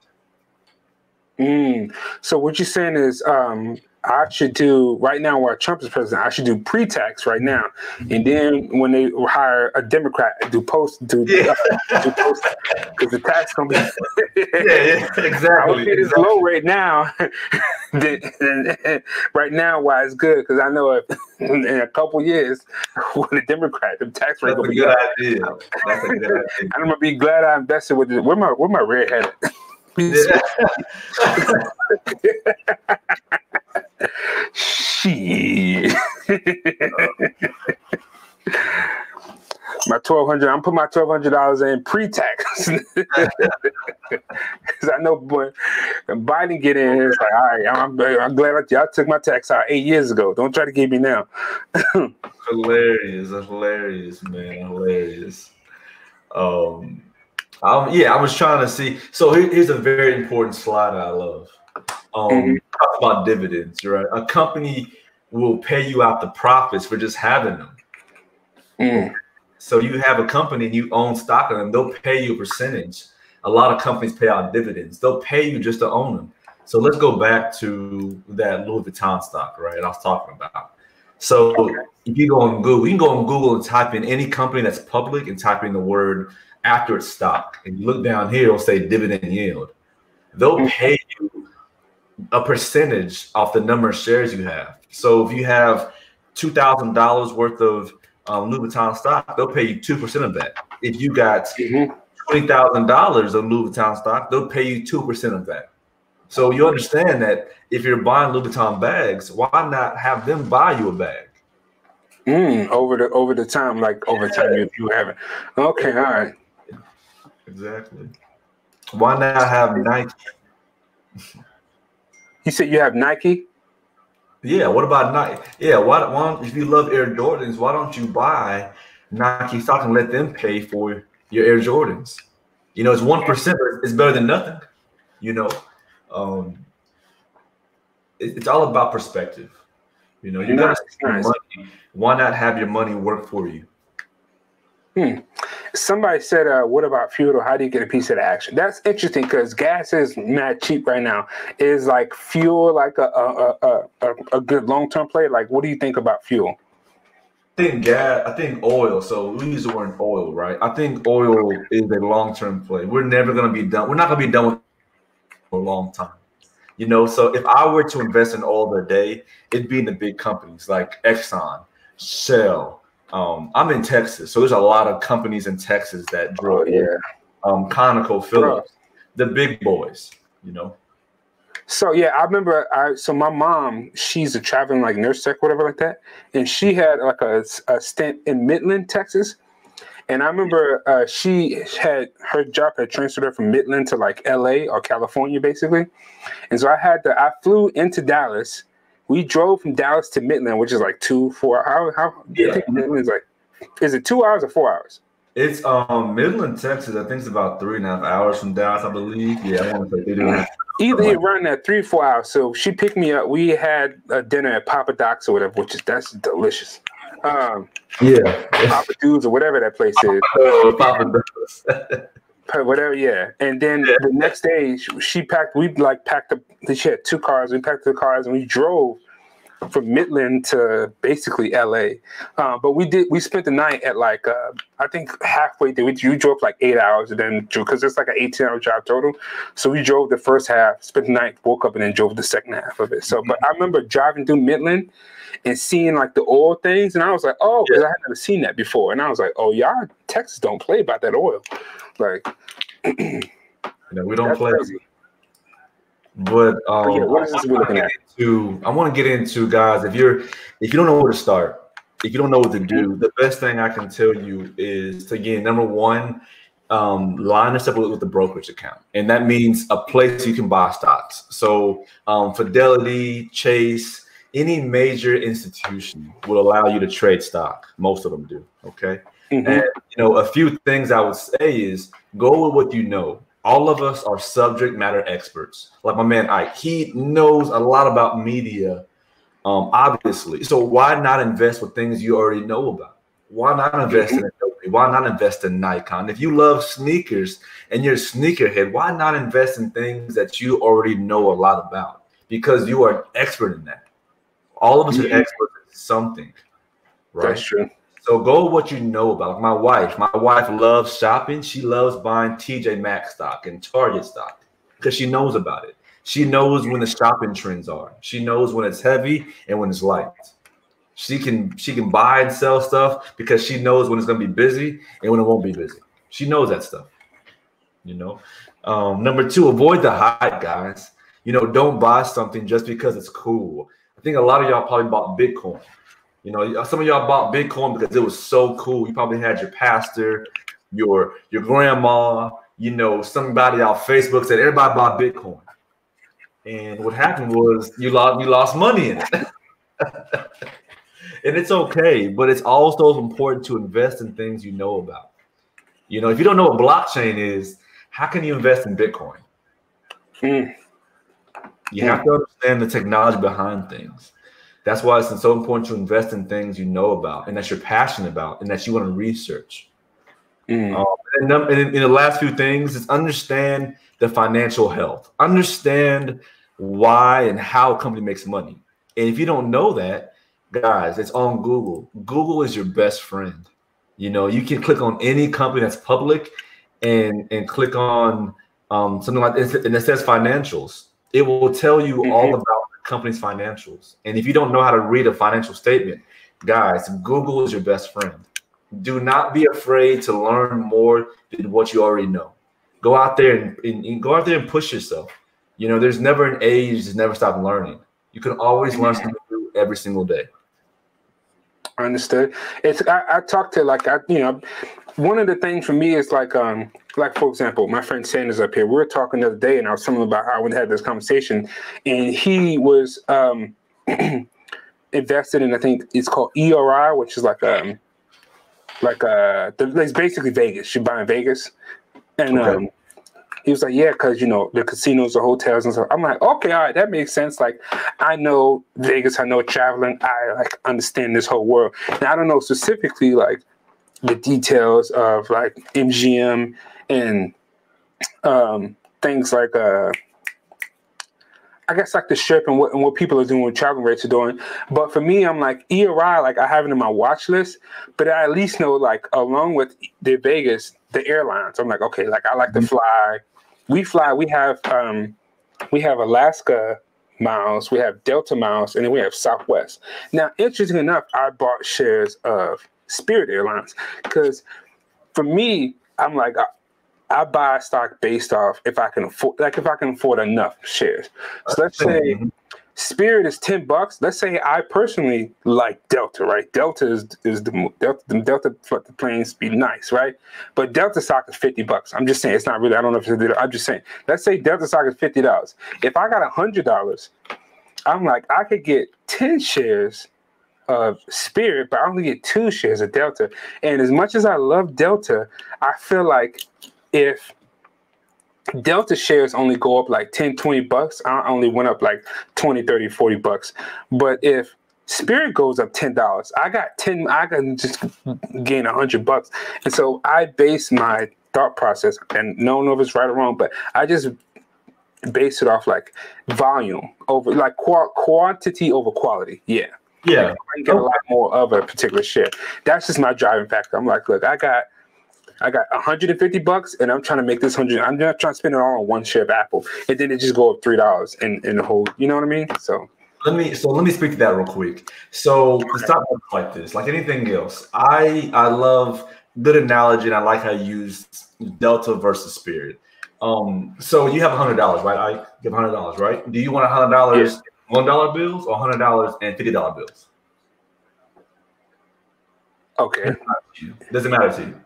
Mm. So what you're saying is, um, I should do right now while Trump is president. I should do pre-tax right now, and then when they hire a Democrat, do post do, yeah. uh, do post because the tax gonna be yeah, yeah, exactly. It is low right now. right now, why it's good because I know if in a couple years when a Democrat, the tax rate That's a be good up. idea. That's a good idea. I'm gonna be glad I invested with it. Where my where my red at? Yeah. Shit. my twelve hundred. I'm putting my twelve hundred dollars in pre-tax because I know when Biden get in, it's like, all right, I'm, I'm glad I, took my tax out eight years ago. Don't try to get me now. hilarious, hilarious, man, hilarious. Um, um, yeah, I was trying to see. So here- here's a very important slide I love. Um, Mhm. talk about dividends, right? A company will pay you out the profits for just having them. Mm, So you have a company and you own stock in them, they'll pay you a percentage. A lot of companies pay out dividends. They'll pay you just to own them. So let's go back to that Louis Vuitton stock, right? I was talking about. So if you go on Google, you can go on Google and type in any company that's public and type in the word after its stock. And you look down here, it'll say dividend yield. They'll pay you a percentage off the number of shares you have. So if you have two thousand dollars worth of um, Louis Vuitton stock, they'll pay you two percent of that. If you got mhm. twenty thousand dollars of Louis Vuitton stock, they'll pay you two percent of that. So you understand that if you're buying Louis Vuitton bags, why not have them buy you a bag? Mm, over the over the time, like over time, you, you have it. Okay, all right. Exactly. Why not have Nike? You said you have Nike. Yeah. What about Nike? Yeah. Why? Why? don't- If you love Air Jordans, why don't you buy Nike stock and let them pay for your Air Jordans? You know, it's one percent. It's better than nothing. You know, um, it- it's all about perspective. You know, you Nice, spend nice. money. Why not have your money work for you? Somebody said, uh, "What about fuel? How do you get a piece of the action?" That's interesting because gas is not cheap right now. Is like fuel like a a a, a, a good long term play? Like, what do you think about fuel? I think gas. I think oil. So we use the word oil, right? I think oil is a long term play. We're never gonna be done. We're not gonna be done with for a long time. You know, so if I were to invest in oil today, it'd be in the big companies like Exxon, Shell. Um, I'm in Texas, so there's a lot of companies in Texas that drill. oil. Um, Conoco, Phillips, the big boys. You know. So yeah, I remember. I so my mom, she's a traveling like nurse tech, whatever like that, and she had like a, a stint in Midland, Texas. And I remember uh, she had her job had transferred her from Midland to like L.A. or California, basically. And so I had to. I flew into Dallas. We drove from Dallas to Midland, which is like two, four. How how? Yeah. I think Midland is like. Is it two hours or four hours? It's um Midland, Texas. I think it's about three and a half hours from Dallas, I believe. Yeah, I want to say three and a half. Either like around that three, four hours. So she picked me up. We had a dinner at Papa Doc's or whatever, which is that's delicious. Um, Yeah. Papa Dudes or whatever that place is, Oh, Papa. whatever. Yeah. And then Yeah. the next day, she, she packed. We like packed up. She had two cars. We packed the cars and we drove from Midland to basically L.A. Uh, but we did. We spent the night at like uh, I think halfway there. We you drove like eight hours and then because it's like an eighteen-hour drive total. So we drove the first half, spent the night, woke up, and then drove the second half of it. So, but I remember driving through Midland and seeing like the oil things, and I was like, oh, because I had never seen that before, and I was like, oh, y'all Texas don't play about that oil, like You know, we don't play. crazy. But um, yeah, what is this I we're looking at? into- I want to get into guys. If you're, if you don't know where to start, if you don't know what to do, the best thing I can tell you is to again, number one, um, line this up with, with the brokerage account, and that means a place you can buy stocks. So um, Fidelity, Chase, any major institution will allow you to trade stock. Most of them do. Okay. Mhm. And you know, a few things I would say is go with what you know. All of us are subject matter experts. Like my man Ike, he knows a lot about media, um, obviously. So why not invest with things you already know about? Why not invest in Adobe? Why not invest in Nikon? If you love sneakers and you're a sneakerhead, why not invest in things that you already know a lot about? Because you are an expert in that. All of us are experts in something, right? That's true. So go what you know about. Like my wife, my wife loves shopping. She loves buying TJ Maxx stock and Target stock because she knows about it. She knows when the shopping trends are. She knows when it's heavy and when it's light. She can she can buy and sell stuff because she knows when it's going to be busy and when it won't be busy. She knows that stuff. You know. Um, number two, avoid the hype, guys. You know, don't buy something just because it's cool. I think a lot of y'all probably bought Bitcoin you know, some of y'all bought Bitcoin because it was so cool. You probably had your pastor, your your grandma, you know, somebody on Facebook said everybody bought Bitcoin. And what happened was you lost you lost money in it. and it's okay, but it's also important to invest in things you know about. You know, if you don't know what blockchain is, how can you invest in Bitcoin? Hmm. You have to understand the technology behind things. That's why it's so important to invest in things you know about and that you're passionate about and that you want to research. Mm. Um, and, and in, in the last few things is understand the financial health, understand why and how a company makes money. And if you don't know that, guys, it's on Google. Google is your best friend. You know, you can click on any company that's public and and click on um, something like this, and it says financials. It will tell you mm-hmm. all about company's financials. And if you don't know how to read a financial statement, guys, Google is your best friend. Do not be afraid to learn more than what you already know. Go out there and, and, and go out there and push yourself. You know, there's never an age to never stop learning. You can always learn something new every single day. I understood. It's I, I talked to like I you know one of the things for me is like um like for example my friend Sanders up here we were talking the other day and I was telling him about how we had this conversation and he was um invested in I think it's called ERI which is like um like uh it's basically Vegas you buy in Vegas and okay. um he was like, yeah, because you know the casinos, the hotels, and stuff. I'm like, okay, all right, that makes sense. Like, I know Vegas, I know traveling, I like understand this whole world. Now I don't know specifically like the details of like MGM and um, things like uh, I guess like the ship and what and what people are doing, what travel rates are doing. But for me, I'm like ERI, like I have it in my watch list, but I at least know like along with the Vegas, the airlines. I'm like, okay, like I like to mm-hmm. fly. We fly, we have um we have Alaska miles, we have Delta miles, and then we have Southwest. Now, interesting enough, I bought shares of Spirit Airlines because for me, I'm like I, I buy stock based off if I can afford, like if I can afford enough shares. So let's say mm-hmm. Spirit is ten bucks. Let's say I personally like Delta, right? Delta is is the Delta the Delta the planes be nice, right? But Delta stock is fifty bucks. I'm just saying it's not really. I don't know if it's. I'm just saying. Let's say Delta stock is fifty dollars. If I got a hundred dollars, I'm like I could get ten shares of Spirit, but I only get two shares of Delta. And as much as I love Delta, I feel like if Delta shares only go up like 10, 20 bucks, I only went up like 20, 30, 40 bucks. But if Spirit goes up ten dollars. I got ten. I can just gain a hundred bucks, and so I base my thought process, and no one knows if it's right or wrong, but I just base it off like volume over like qu- quantity over quality. Yeah. Yeah, I get a lot more of a particular share. That's just my driving factor. I'm like, look, I got, I got 150 bucks, and I'm trying to make this hundred. I'm not trying to spend it all on one share of Apple, and then it just go up three dollars in in the whole. You know what I mean? So let me so let me speak to that real quick. So the stock like this, like anything else, I I love good analogy, and I like how you use Delta versus Spirit. Um, so you have a hundred dollars, right? I give hundred dollars, right? Do you want a hundred dollars one dollar bills or hundred dollars and fifty dollar bills? Okay. Doesn't matter to you.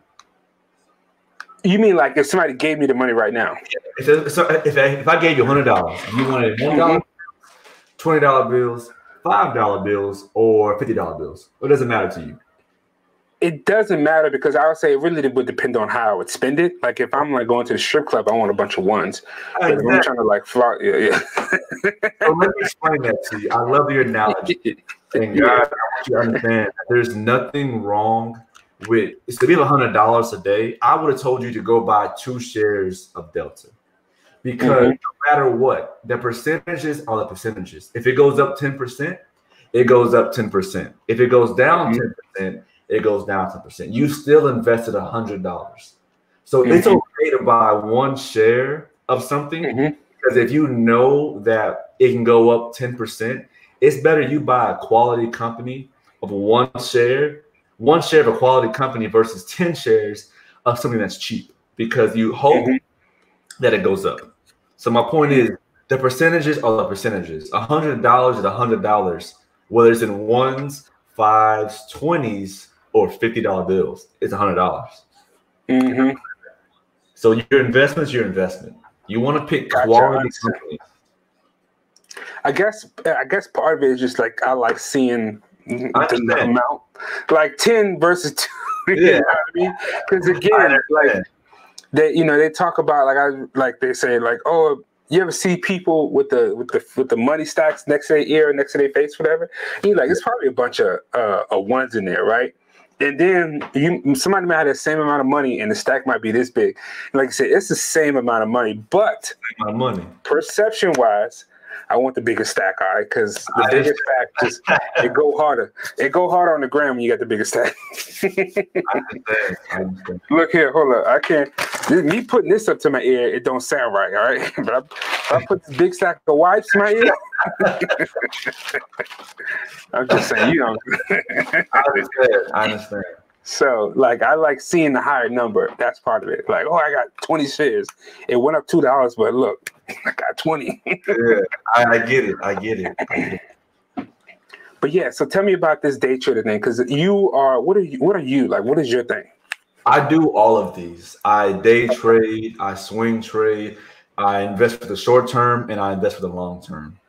You mean like if somebody gave me the money right now? If, if, if, I, if I gave you hundred dollars, you wanted one dollar, mm-hmm. twenty dollar bills, five dollar bills, or fifty dollar bills. It doesn't matter to you? It doesn't matter because I would say it really would depend on how I would spend it. Like if I'm like going to the strip club, I want a bunch of ones. Exactly. But if I'm trying to like fly, yeah, yeah. so let me explain that to you. I love your analogy. And God, I want you to understand there's nothing wrong with it's to be a hundred dollars a day. I would have told you to go buy two shares of Delta. Because mm-hmm. no matter what, the percentages are the percentages. If it goes up 10%, it goes up 10%. If it goes down 10%, it goes down 10%. You still invested $100. So mm-hmm. it's okay to buy one share of something mm-hmm. because if you know that it can go up 10%, it's better you buy a quality company of one share, one share of a quality company versus 10 shares of something that's cheap because you hope mm-hmm. that it goes up. So my point is the percentages are the percentages. A hundred dollars is a hundred dollars, whether it's in ones, fives, twenties, or fifty dollar bills. It's a hundred dollars. Mm-hmm. So your investment is your investment. You want to pick gotcha. quality companies. I guess I guess part of it is just like I like seeing the amount, like ten versus two. Yeah. you know I mean? Because again, like they, you know, they talk about like I like they say like, oh, you ever see people with the with the with the money stacks next to their ear, next to their face, whatever? And you're like, it's probably a bunch of uh, of ones in there, right? And then you somebody might have the same amount of money, and the stack might be this big. And like I said, it's the same amount of money, but amount of money perception wise, I want the biggest stack, all right? Because the I biggest stack just it go harder. It go harder on the ground when you got the biggest stack. Look here, hold up. I can't. Me putting this up to my ear, it don't sound right, all right? But I, I put the big stack of wipes in my ear. I'm just saying, you know. I understand. I understand. So, like, I like seeing the higher number. That's part of it. Like, oh, I got 20 shares. It went up two dollars, but look, I got 20. yeah, I, I, get it. I get it. I get it. But yeah, so tell me about this day trader thing, because you are what are you what are you like? What is your thing? I do all of these. I day trade, I swing trade, I invest for the short term, and I invest for the long term.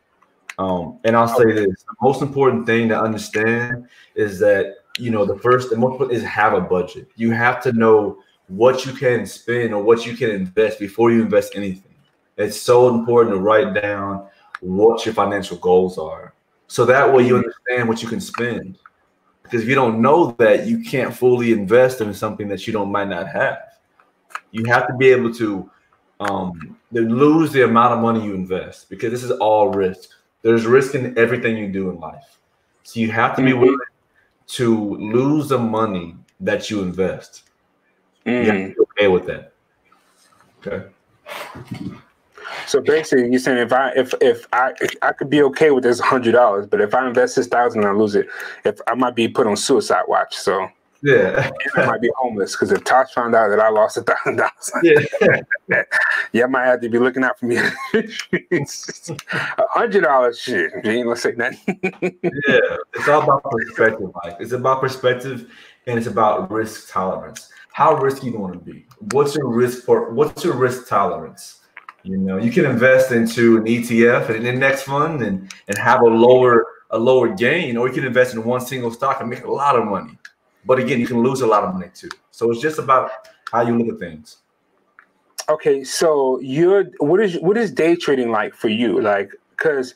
Um, and I'll say this: the most important thing to understand is that you know the first the most important is have a budget. You have to know what you can spend or what you can invest before you invest anything. It's so important to write down what your financial goals are. So that way you understand what you can spend. Because if you don't know that, you can't fully invest in something that you don't might not have. You have to be able to um, lose the amount of money you invest because this is all risk. There's risk in everything you do in life. So you have to be willing to lose the money that you invest. Mm. You have to be okay with that. Okay. So basically, you're saying if I if if I if I could be okay with this hundred dollars, but if I invest this thousand I lose it, if I might be put on suicide watch. So yeah, I might be homeless because if Tosh found out that I lost a thousand dollars, yeah, yeah, I might have to be looking out for me. A hundred dollars, shit, you ain't gonna say nothing. yeah, it's all about perspective, Mike. It's about perspective, and it's about risk tolerance. How risky you want to be? What's your risk for? What's your risk tolerance? You know, you can invest into an ETF and an index fund and and have a lower a lower gain, or you can invest in one single stock and make a lot of money. But again, you can lose a lot of money too. So it's just about how you look at things. Okay, so you're what is what is day trading like for you? Like, because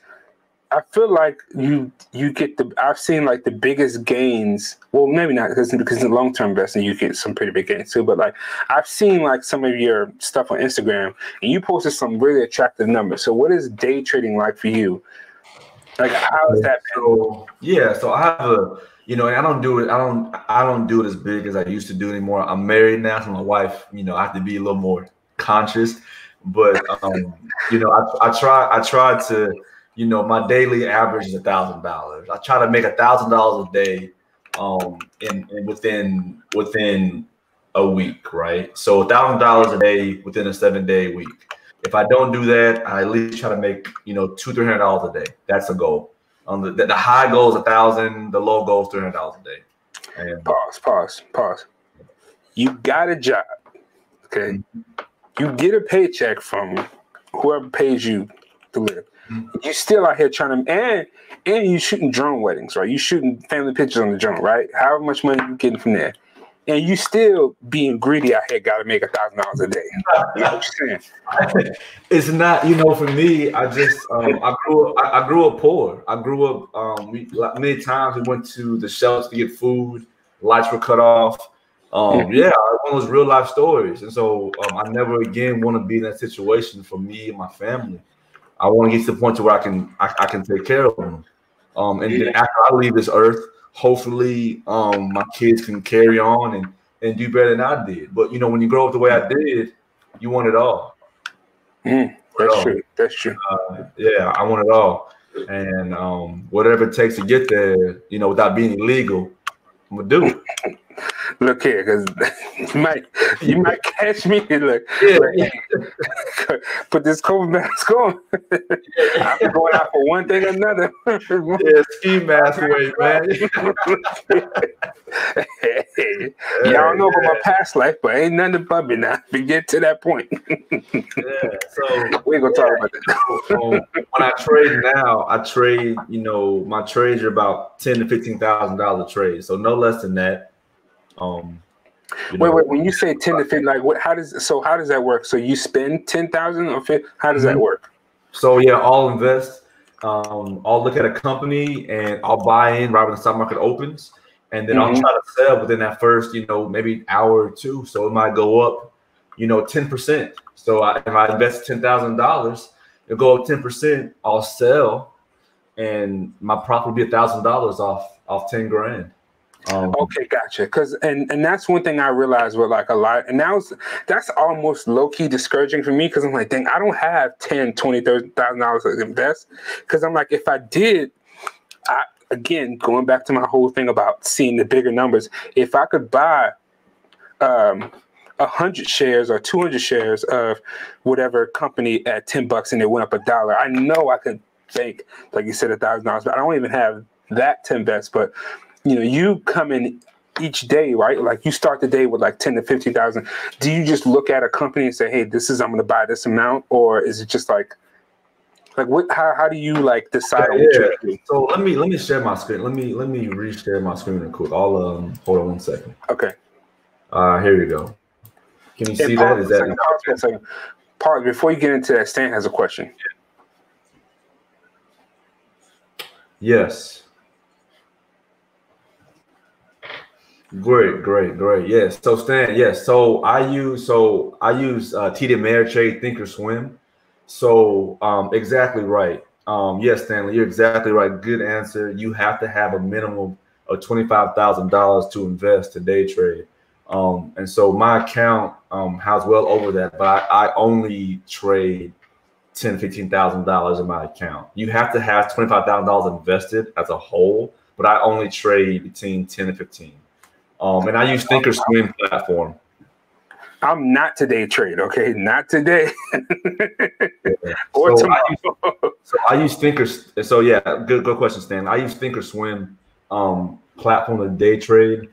I feel like you you get the I've seen like the biggest gains. Well, maybe not because because in long term investing you get some pretty big gains too. But like I've seen like some of your stuff on Instagram and you posted some really attractive numbers. So what is day trading like for you? Like how is that? So, yeah, so I have a you know I don't do it. I don't I don't do it as big as I used to do anymore. I'm married now, so my wife you know I have to be a little more conscious. But um, you know I, I try I try to you know, my daily average is a thousand dollars. I try to make a thousand dollars a day, um, in, in, within within a week, right? So a thousand dollars a day within a seven day week. If I don't do that, I at least try to make you know two three hundred dollars a day. That's a goal. Um, the, the high goal is a thousand, the low goal is three hundred dollars a day. And, pause, pause, pause. You got a job, okay? Mm-hmm. You get a paycheck from whoever pays you to live you still out here trying to and and you shooting drone weddings, right? You shooting family pictures on the drone, right? However much money you getting from there. And you still being greedy out here, gotta make a thousand dollars a day. You know? It's not, you know, for me, I just um, I grew up I, I, grew up poor. I grew up um we many times we went to the shelves to get food, lights were cut off. Um, mm-hmm. yeah, one of those real life stories. And so um, I never again want to be in that situation for me and my family. I want to get to the point to where I can I, I can take care of them. Um, and then after I leave this earth, hopefully, um, my kids can carry on and and do better than I did. But you know, when you grow up the way I did, you want it all. Mm, that's true. That's true. Uh, yeah, I want it all, and um, whatever it takes to get there, you know, without being illegal, I'm gonna do it. look here, because you might you might catch me. Look, yeah. like, put this COVID mask on. I'm going out for one thing or another. yeah, ski mask way, man. hey, y'all know about my past life, but ain't nothing above me now. We get to that point. yeah, so we ain't gonna talk about that. um, when I trade now, I trade. You know, my trades are about ten to fifteen thousand dollar trades, so no less than that. Um, wait, know, wait. When you say ten to fifteen, like what? How does so? How does that work? So you spend ten thousand or 50, how does mm-hmm. that work? So yeah, I'll invest. Um, I'll look at a company and I'll buy in right when the stock market opens, and then mm-hmm. I'll try to sell within that first, you know, maybe hour or two. So it might go up, you know, ten percent. So I, if I invest ten thousand dollars, it'll go up ten percent. I'll sell, and my profit will be a thousand dollars off off ten grand. Um, okay, gotcha. Because and and that's one thing I realized with like a lot, and now that's almost low key discouraging for me because I'm like, dang, I don't have 10, 20, 30,000 dollars to invest. Because I'm like, if I did, I again going back to my whole thing about seeing the bigger numbers, if I could buy um a hundred shares or 200 shares of whatever company at 10 bucks and it went up a dollar, I know I could make, like you said, a thousand dollars, but I don't even have that to invest. But you know, you come in each day, right? Like you start the day with like 10 to 15,000. Do you just look at a company and say, hey, this is, I'm going to buy this amount? Or is it just like, like what, how, how do you like decide? Yeah, yeah. So let me, let me share my screen. Let me, let me reshare my screen real quick. I'll, um, hold on one second. Okay. Uh, here we go. Can you see that? Is that, second, pause, second. Pause, before you get into that, Stan has a question. Yes. Great, great, great. Yes. So Stan, yes. So I use so I use uh TD Ameritrade Thinkorswim. So um exactly right. Um yes, Stanley, you're exactly right. Good answer. You have to have a minimum of twenty-five thousand dollars to invest to day trade. Um, and so my account um has well over that, but I, I only trade ten, fifteen thousand dollars in my account. You have to have twenty-five thousand dollars invested as a whole, but I only trade between ten and fifteen. Um, and I use Thinkorswim platform. I'm not today trade, okay? Not today. or so tomorrow. I use, so I use Thinkers. So yeah, good good question, Stan. I use Thinkorswim um, platform to day trade.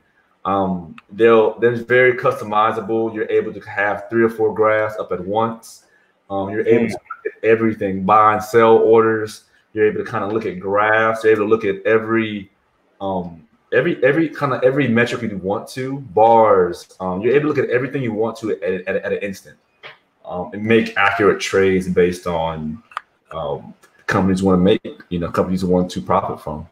Um, they'll they're very customizable. You're able to have three or four graphs up at once. Um, you're able to look at everything, buy and sell orders. You're able to kind of look at graphs. You're able to look at every um, every every kind of every metric you want to bars um, you're able to look at everything you want to at, at, at an instant. Um, and make accurate trades based on um, companies want to make you know companies want to profit from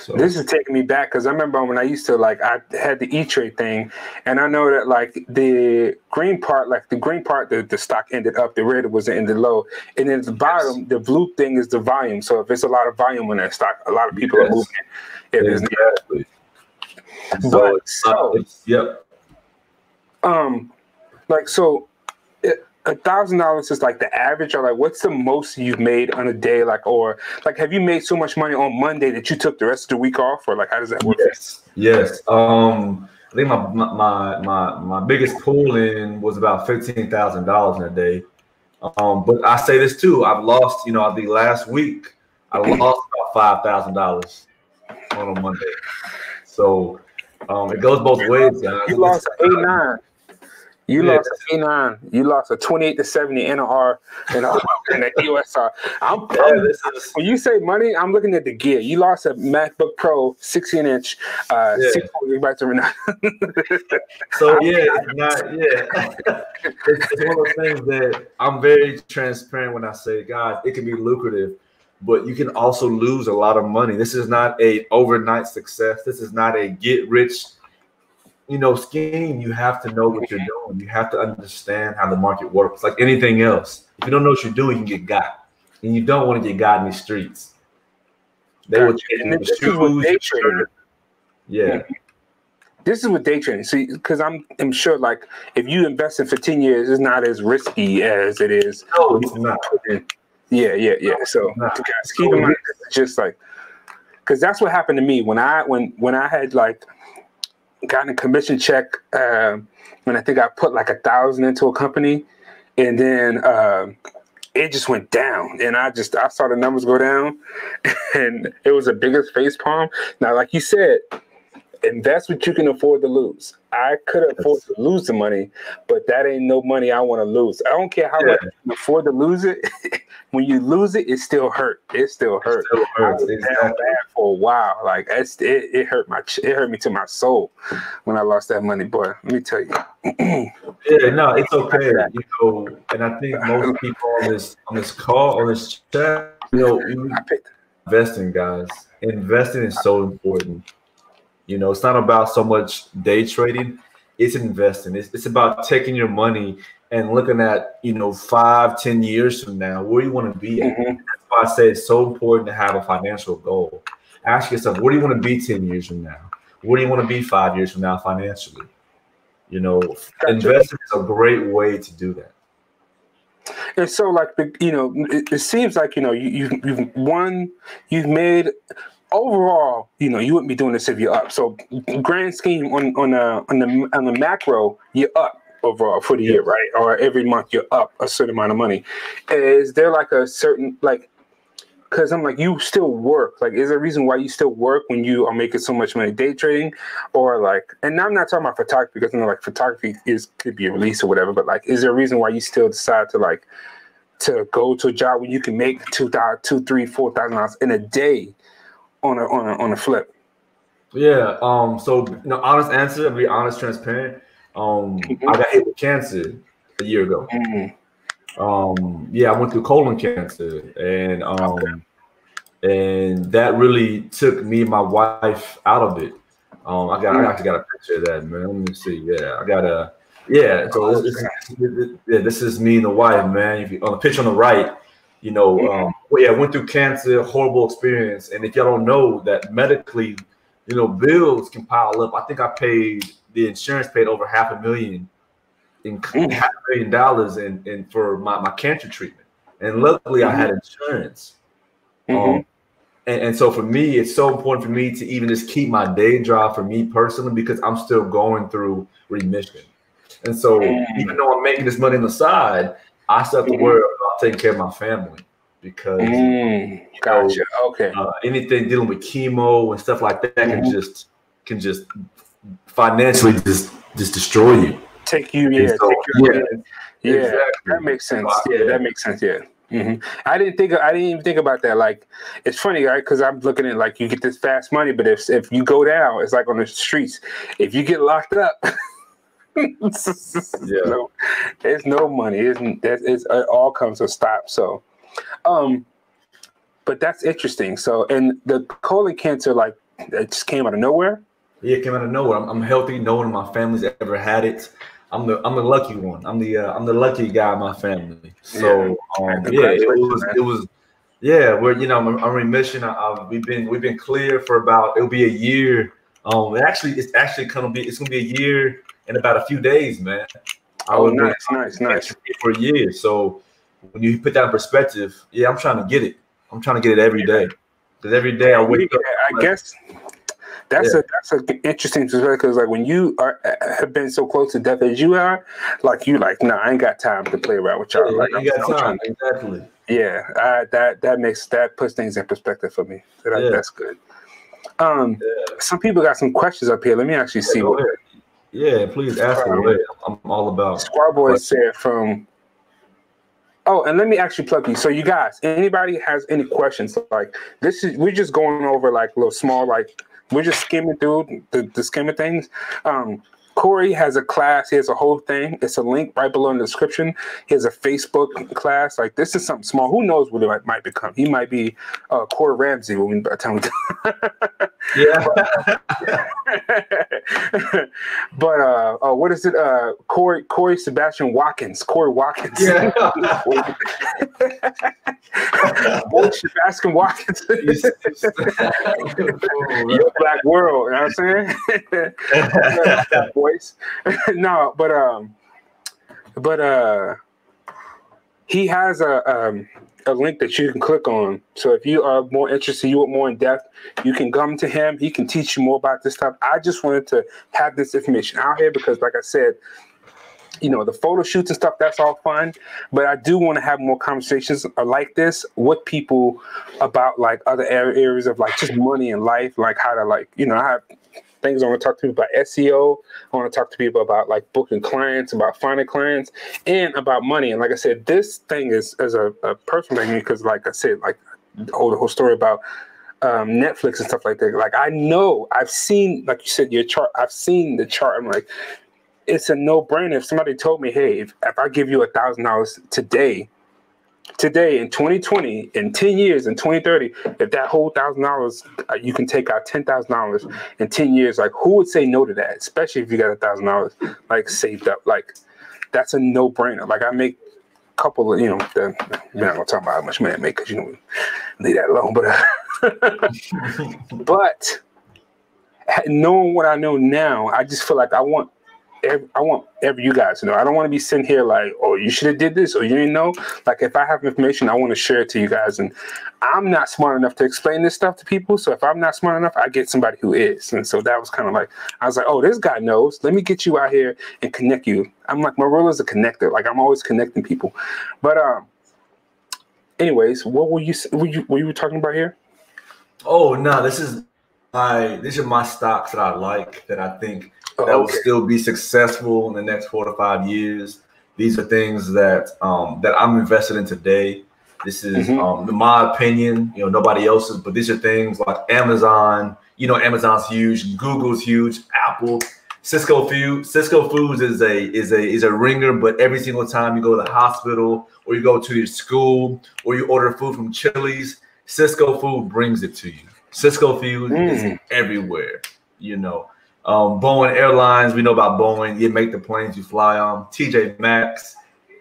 so. This is taking me back because I remember when I used to like I had the E Trade thing, and I know that like the green part, like the green part, the, the stock ended up, the red was ended low, and then the bottom, yes. the blue thing is the volume. So if it's a lot of volume in that stock, a lot of people yes. are moving. It exactly. is but so, yep. Um, like so, a thousand dollars is like the average, or like what's the most you've made on a day? Like, or like, have you made so much money on Monday that you took the rest of the week off, or like, how does that work? Yes, yes. Um, I think my my my my biggest pull in was about fifteen thousand dollars in a day. Um, but I say this too. I've lost, you know, I think last week I lost about five thousand dollars on a Monday. So um, it goes both ways, guys. You lost eight nine. You lost a nine. You lost a 28 to 70 NR and a, and a EOS R. I'm, yeah, is... when you say money, I'm looking at the gear. You lost a MacBook Pro 16 inch, uh, yeah. 6 gigabytes So yeah, it's not yeah. it's, it's one of those things that I'm very transparent when I say, guys, it can be lucrative, but you can also lose a lot of money. This is not a overnight success. This is not a get rich you know, scheme, you have to know what you're doing. You have to understand how the market works. Like anything else, if you don't know what you're doing, you get got, and you don't want to get got in the streets. They Gotcha. would take And the this is what shoes. Yeah, This is with day trading. See, because I'm I'm sure like if you invest in for ten years, it's not as risky as it is. no, it's not. Yeah, yeah, yeah. So guys, keep in mind, just like because that's what happened to me when I when when I had like gotten a commission check um, when I think I put like a thousand into a company, and then um, it just went down, and I just I saw the numbers go down, and it was the biggest face palm. Now, like you said, invest what you can afford to lose. I could afford to lose the money, but that ain't no money I want to lose. I don't care how Yeah. much you can afford to lose it. when you lose it, it still hurt. It still hurt. Still I hurts, was down bad for a while. Like it, it hurt my, it hurt me to my soul when I lost that money, boy. Let me tell you. Yeah, no, it's okay. You know, and I think most people on this on this call on this chat, you know, I investing, guys. Investing is so important. You know, it's not about so much day trading. It's investing. It's, it's about taking your money and looking at, you know, five, ten years from now, where you want to be. Mhm. That's why I say it's so important to have a financial goal. Ask yourself, where do you want to be 10 years from now? Where do you want to be five years from now financially? You know, investing is a great way to do that. And so, like the, you know, it, it seems like you know you, you've you've won, you've made overall. You know, you wouldn't be doing this if you're up. So, grand scheme on on the on the on the macro, you're up overall for the year, right? Or every month you're up a certain amount of money. Is there like a certain like? Because I'm like, you still work. Like, is there a reason why you still work when you are making so much money day trading, or like? And I'm not talking about photography because you know, like photography is could be a release or whatever. But like, is there a reason why you still decide to like to go to a job where you can make two thousand, two, three, four thousand dollars in a day on a on a on a flip? Yeah. Um. So, you know, honest answer, be honest, transparent. Um, I got hit with cancer a year ago. Um. Yeah, I went through colon cancer, and um, and that really took me and my wife out of it. Um. I got. I actually got a picture of that, man. Let me see. Yeah, I got a. Yeah. So this, this, yeah, this is me and the wife, man. If you on the picture on the right, you know, um, well, yeah, I went through cancer, horrible experience, and if y'all don't know that medically, you know, bills can pile up. I think I paid the insurance paid over half a million in Mm. half a million dollars in, in for my, my cancer treatment. And luckily I had insurance. Mhm. Um, and, and so for me, it's so important for me to even just keep my day job for me personally because I'm still going through remission. And so Mm. even though I'm making this money on the side, I still have to Mhm. worry taking care of my family because Mm, gotcha. Okay. uh, anything dealing with chemo and stuff like that can Mhm. just can just financially just just destroy you. Take you, yeah. so- take your, yeah, yeah. exactly. That makes sense. Yeah, yeah. that makes sense. Yeah. hmm I didn't think. I didn't even think about that. Like, it's funny, right? Because I'm looking at like you get this fast money, but if if you go down, it's like on the streets. If you get locked up, Yeah. no, there's no money. It's, it's, it's it all comes to a stop. So, um, but that's interesting. So, and the colon cancer, like, it just came out of nowhere. Yeah, it came out of nowhere. I'm, I'm healthy. No one in my family's ever had it. I'm the I'm the lucky one. I'm the uh, I'm the lucky guy in my family. So um, yeah, it was man. it was yeah. We're you know I'm, I'm remission. I, I, we've been we've been clear for about it'll be a year. Um, it actually it's actually gonna be it's gonna be a year in about a few days, man. I Oh, was nice, nice, nice. for a year. So when you put that in perspective, yeah, I'm trying to get it. I'm trying to get it every day because every day I wake up. I guess that's a that's an interesting perspective because like when you are have been so close to death as you are, like you like, nah, I ain't got time to play around with y'all. Yeah, Like, you I'm- got I'm time, to- exactly. yeah, I, that that makes that puts things in perspective for me. That, Yeah. That's good. Um, some people got some questions up here. Let me actually see what ahead. Yeah, please ask Um, away. I'm all about. Squad Boy said from. Oh, and let me actually plug you. So, you guys, anybody has any questions? Like this is we're just going over like little small like we're just skimming through the, the skimming things. Um, Kory has a class. He has a whole thing. It's a link right below in the description. He has a Facebook class. Like this is something small. Who knows what it might, might become? He might be uh, Kory Ramsey when we by the time we Yeah. but uh, uh, what is it? Uh, Kory Kory Sebastian Watkins. Kory Watkins. yeah. Boy, Sebastian Watkins. Your black world. You know what I'm saying? Voice. no, but um, but uh, he has a um a link that you can click on. So if you are more interested, you want more in depth, you can come to him. He can teach you more about this stuff. I just wanted to have this information out here because, like I said, you know, the photo shoots and stuff, that's all fun. But I do want to have more conversations like this with people about like other areas of like just money and life, like how to like, you know, I have things I want to talk to people about SEO. I want to talk to people about like booking clients, about finding clients, and about money. And like I said, this thing is as a, a personal thing because, like I said, like whole, the whole story about um, Netflix and stuff like that. Like I know, I've seen, like you said, your chart. I've seen the chart. I'm like, it's a no brainer. If somebody told me, hey, if, if I give you a thousand dollars today, today in 2020, in 10 years, in 2030, if that whole thousand dollars, uh, you can take out ten thousand dollars in 10 years, like who would say no to that? Especially if you got a thousand dollars like saved up. Like that's a no brainer. Like I make a couple of, you know, the, we're not gonna talk about how much money I make because you know, leave that alone. But uh, but knowing what I know now, I just feel like I want every, I want every you guys to know. I don't want to be sitting here like, oh, you should have did this or you didn't know. Like if I have information, I want to share it to you guys. And I'm not smart enough to explain this stuff to people. So if I'm not smart enough, I get somebody who is. And so that was kind of like I was like, oh, this guy knows. Let me get you out here and connect you. I'm like my role is a connector. Like I'm always connecting people. But um, anyways, what were you were you were you talking about here? Oh no, this is my these are my stocks that I like that I think That will still be successful in the next four to five years. These are things that um, that I'm invested in today. This is Mhm. um, my opinion, you know, nobody else's, but these are things like Amazon. You know, Amazon's huge, Google's huge, Apple, Sysco Food. Sysco Foods is a is a is a ringer, but every single time you go to the hospital or you go to your school or you order food from Chili's, Sysco Food brings it to you. Sysco Food is Mm. everywhere. You know, um, Boeing Airlines, we know about Boeing. You make the planes you fly on. TJ Maxx.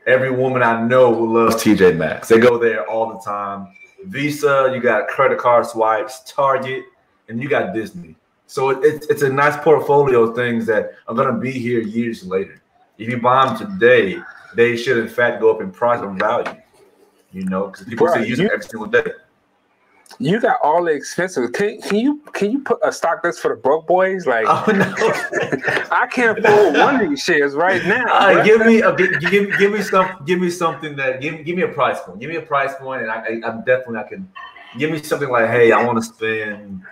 Every woman I know who loves TJ Maxx. They go there all the time. Visa, you got credit card swipes, Target, and you got Disney. So it, it's it's a nice portfolio of things that are going to be here years later. If you buy them today, they should in fact go up in price and value. You know, because people Bruh, still use them every single day. You got all the expensive. Can, can you can you put a stock list for the broke boys? Like Oh no! I can't afford one of these shares right now. Uh, give me a give, give me some give me something that give, give me a price point. Give me a price point, and I, I I'm definitely I can give me something like, hey, I want to spend.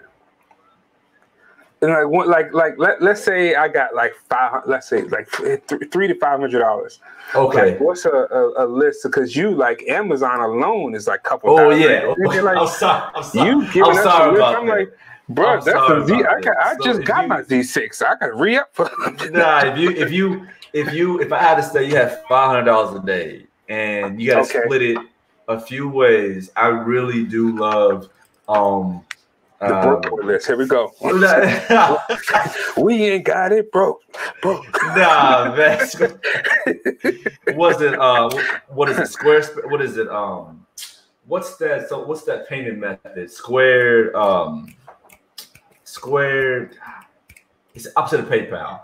And like one, like like let let's say I got like five. Let's say like th- three to five hundred dollars. Okay. Like, what's a, a, a list? Because you like Amazon alone is like couple. Oh thousand. yeah. Like, I'm sorry. I'm sorry. you giving I'm us sorry about I'm that. like, bro, I'm that's a Z. I, got, So just got you- my Z6. I got re up for. nah, if you if you if you if I had to say you have five hundred dollars a day and you got to Okay. split it a few ways, I really do love um. The um, list. Here we go. We ain't got it, broke, broke. nah, man. was it uh what is it square what is it um what's that so what's that payment method Squared um square it's opposite of paypal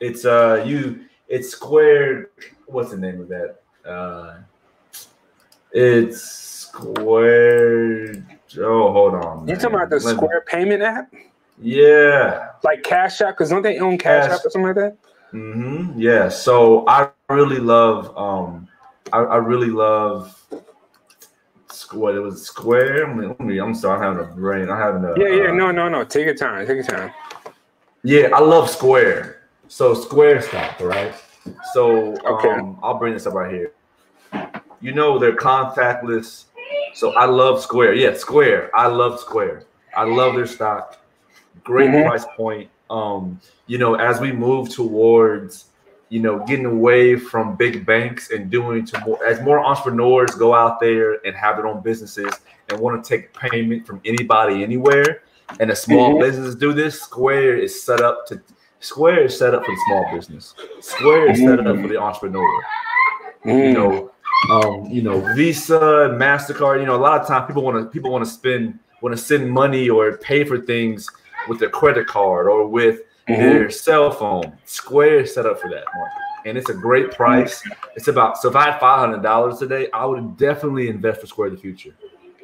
it's uh you it's squared what's the name of that uh it's square oh hold on You talking about the Let me- Square payment app, yeah like Cash App? Because don't they own Cash Cash- App or something like that? Mm-hmm. Yeah. So I really love um I, I really love what it was square. I mean, let me- I'm sorry, I'm having a brain. I'm having a Yeah, yeah. uh, No, no, no. Take your time. Take your time. yeah, I love Square. So Square stock, right? So Okay. um, I'll bring this up right here. You know they're contactless. So I love Square. Yeah, Square. I love Square. I love their stock. Great Mhm. price point. Um, you know, as we move towards, you know, getting away from big banks and doing to more as more entrepreneurs go out there and have their own businesses and want to take payment from anybody anywhere, and a small mm-hmm. businesses do this, Square is set up to Square is set up for the small business. Square is set up for the entrepreneur. Mm. You know, um, you know, Visa, Mastercard. You know, a lot of times people want to people want to spend want to send money or pay for things with their credit card or with mm-hmm. their cell phone. Square is set up for that and it's a great price. It's about so if I had five hundred dollars today, I would definitely invest for Square in the future.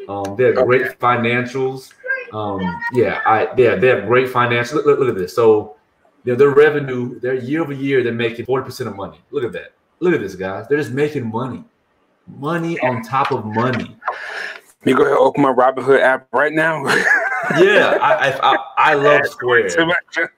Um, they have great financials. Um, yeah, I yeah, they have great financials. Look, look, look at this. So you know, their revenue, their year over year, they're making 40% of money. Look at that. Look at this, guys. They're just making money. Money on top of money. You go ahead and open my Robinhood app right now. yeah, I, I, I love Square. Square.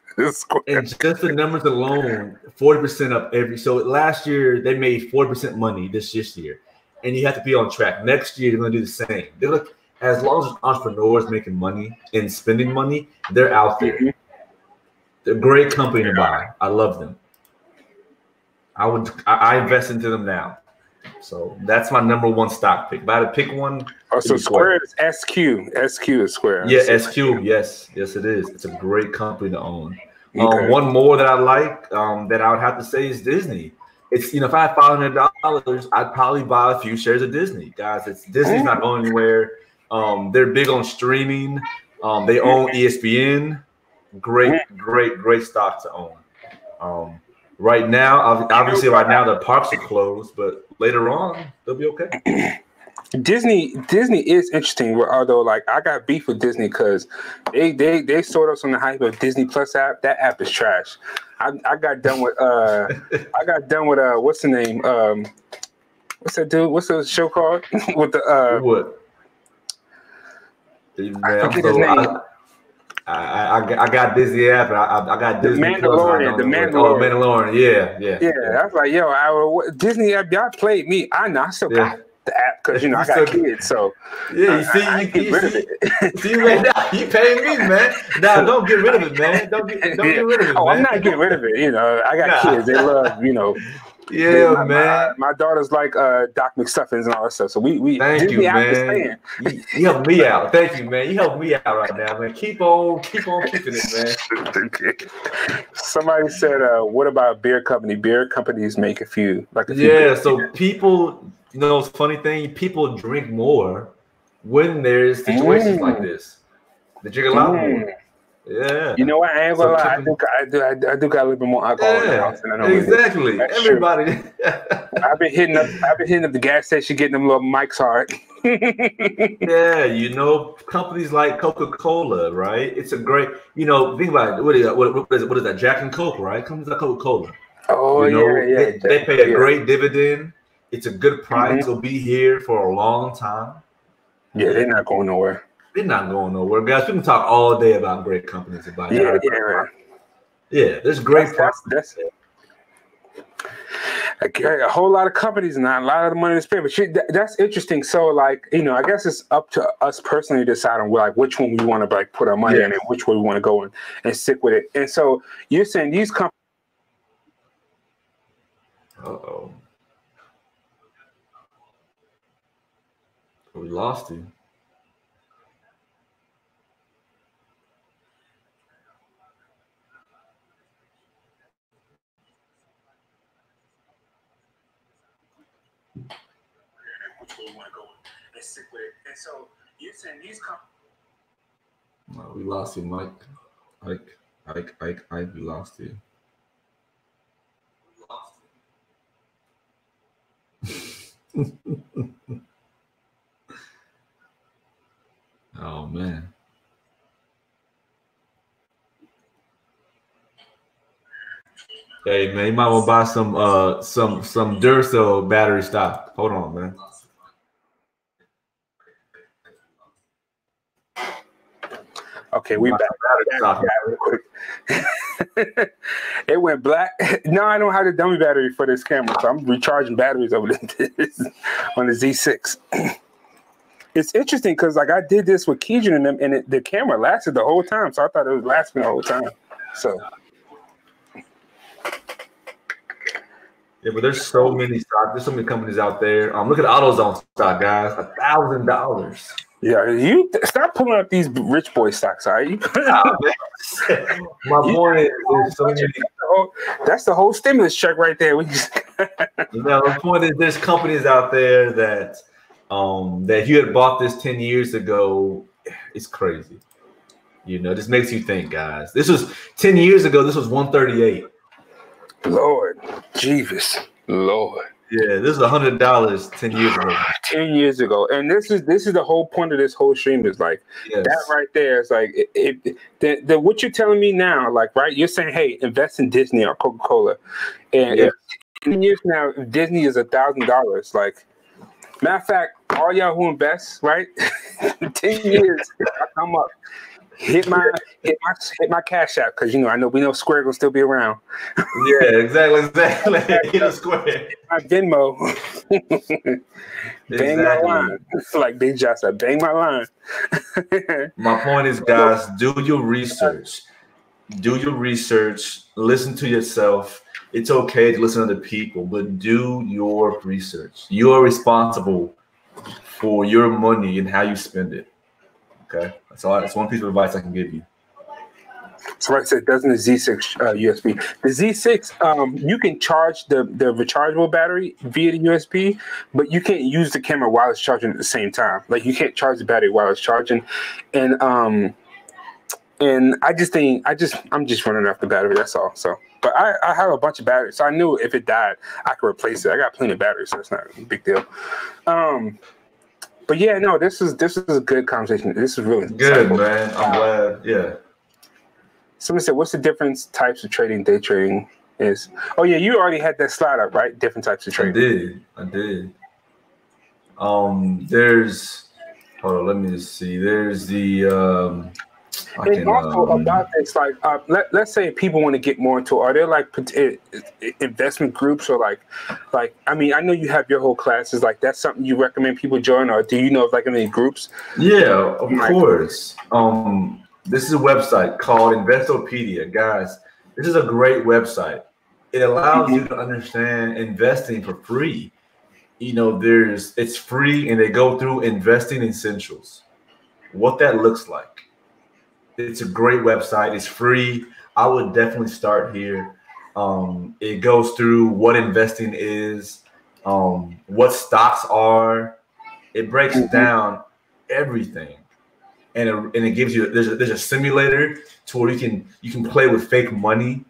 And just the numbers alone, 40% up every so last year they made 40% money this this year. And you have to be on track. Next year they're gonna do the same. They look as long as entrepreneurs making money and spending money, they're out there. Mm-hmm. They're a great company to buy. I love them. I would I, I invest into them now. So that's my number one stock pick. If I had to pick one, oh, so Square is SQ. SQ is Square. Yeah, SQ. Yes, yes, it is. It's a great company to own. Um, okay. Um, one more that I like um, that I would have to say is Disney. It's you know if I had five hundred dollars, I'd probably buy a few shares of Disney. Guys, it's Disney's not going anywhere. Um, they're big on streaming. Um, they own ESPN great, great, great stock to own. Right now, obviously, right now the parks are closed, but later on they'll be okay. Disney Disney is interesting. Although, like, I got beef with Disney because they they they sort us on the hype of Disney Plus app. That app is trash. I, I got done with uh I got done with uh what's the name um what's that dude what's the show called with the uh what I forget his name. I, I, I, I got Disney app. I, I got Disney. The Mandalorian. The Mandalorian. Oh, Mandalorian. Yeah, yeah. Yeah. I was like, yo, I, Disney app. Y'all played me. I know. I still yeah. got the app because you know I got kids. So yeah, you see, I, I you, get rid of it. see right now, you paying me, man. Now don't get rid of it, man. Don't get, don't get rid of it. Oh, man. I'm not getting rid of it. You know, I got nah. kids. They love, you know, yeah, my, man. My, my, daughter's like uh, Doc McStuffins and all that stuff. So we we thank you, man. You, you help me out. Thank you, man. You help me out right now, man. Keep on, keep on keeping it, man. Somebody said, uh, "What about beer company? Beer companies make a few like a few yeah." So people, you know, it's funny thing. People drink more when there's situations mm. like this. They drink a lot mm. more. Yeah. You know what? I ain't gonna so lie. I do, I do, I do got a little bit more alcohol yeah, in the house than I know. Exactly. Everybody. I've been hitting up. I've been hitting up the gas station, getting them little Mike's Hard. yeah, you know, companies like Coca Cola, right? It's a great. You know, think about it. What is that? What, what, is, it? what is that? Jack and Coke, right? Companies like Coca Cola. Oh you know, yeah, yeah. They, they pay a yeah. great dividend. It's a good price. Mm-hmm. It'll be here for a long time. Yeah, they're not going nowhere. They're not going nowhere, guys. We can talk all day about great companies. About yeah, yeah, yeah. There's great. That's, that's, that's a whole lot of companies and not a lot of the money to spend. But that's interesting. So, like, you know, I guess it's up to us personally to decide on like which one we want to like put our money yeah. in and which way we want to go in and stick with it. And so, you're saying these companies. Uh oh. We lost you. And so you're saying these companies. No, we lost you, Mike. Ike, Ike, Ike, Ike, we lost you. oh man. Hey man, you might want to buy some uh some some Duracell battery stock. Hold on, man. Okay, we back. it went black. Now I don't have the dummy battery for this camera, so I'm recharging batteries over this on the Z6. it's interesting because like I did this with Keegan and them, and it, the camera lasted the whole time, so I thought it was lasting the whole time. So Yeah, but there's so many stocks. There's so many companies out there. Um, look at AutoZone stock, guys. A thousand dollars. Yeah, you stop pulling up these rich boy stocks, all right? You, My point is, so many. that's, the whole, that's the whole stimulus check right there. We just, You know, the point is, there's companies out there that, um, that you had bought this ten years ago, it's crazy. You know, this makes you think, guys. This was ten years ago. This was one thirty eight. Lord, Jesus, Lord. Yeah, this is a hundred dollars ten years ago. 10 years ago and this is this is the whole point of this whole stream is like Yes. that right there is like it, it the, the what you're telling me now like right you're saying hey invest in disney or coca-cola and Yeah. if 10 years now disney is a thousand dollars like matter of fact all y'all who invest right 10 years I come up hit my hit my hit my cash out because you know i know we know square will still be around Yeah, exactly, exactly. Hit a square. my venmo bang my Exactly. line like big josh said bang my line My point is, guys, do your research. Do your research. Listen to yourself. It's okay to listen to other people, but do your research. You are responsible for your money and how you spend it. Okay, that's all. That's one piece of advice I can give you. So like I said, doesn't the Z6 uh, USB? The Z6, um, you can charge the, the rechargeable battery via the USB, but you can't use the camera while it's charging at the same time. Like you can't charge the battery while it's charging, and um, and I just think I just I'm just running off the battery. That's all. So, but I, I have a bunch of batteries, so I knew if it died, I could replace it. I got plenty of batteries, so it's not a big deal. Um, but yeah, no, this is this is a good conversation. This is really Good insightful. man. I'm glad. Yeah. Someone said, "What's the difference types of trading day trading is?" Oh yeah, you already had that slide up, right? Different types of trading. I did. I did. Um, there's. Hold on. Let me just see. There's the. Um, I And also um, about this, like, uh, let let's say people want to get more into. Are there like i- i- investment groups or like, like? I mean, I know you have your whole classes. Like, that's something you recommend people join, or do you know of like any groups? Yeah, of Right. course. Um, this is a website called Investopedia, guys. This is a great website. It allows you to understand investing for free. You know, there's it's free, and they go through investing essentials. What that looks like. It's a great website. It's free. I would definitely start here. Um, it goes through what investing is, um, what stocks are. It breaks Mhm. down everything, and it, and it gives you there's a, there's a simulator to where you can you can play with fake money,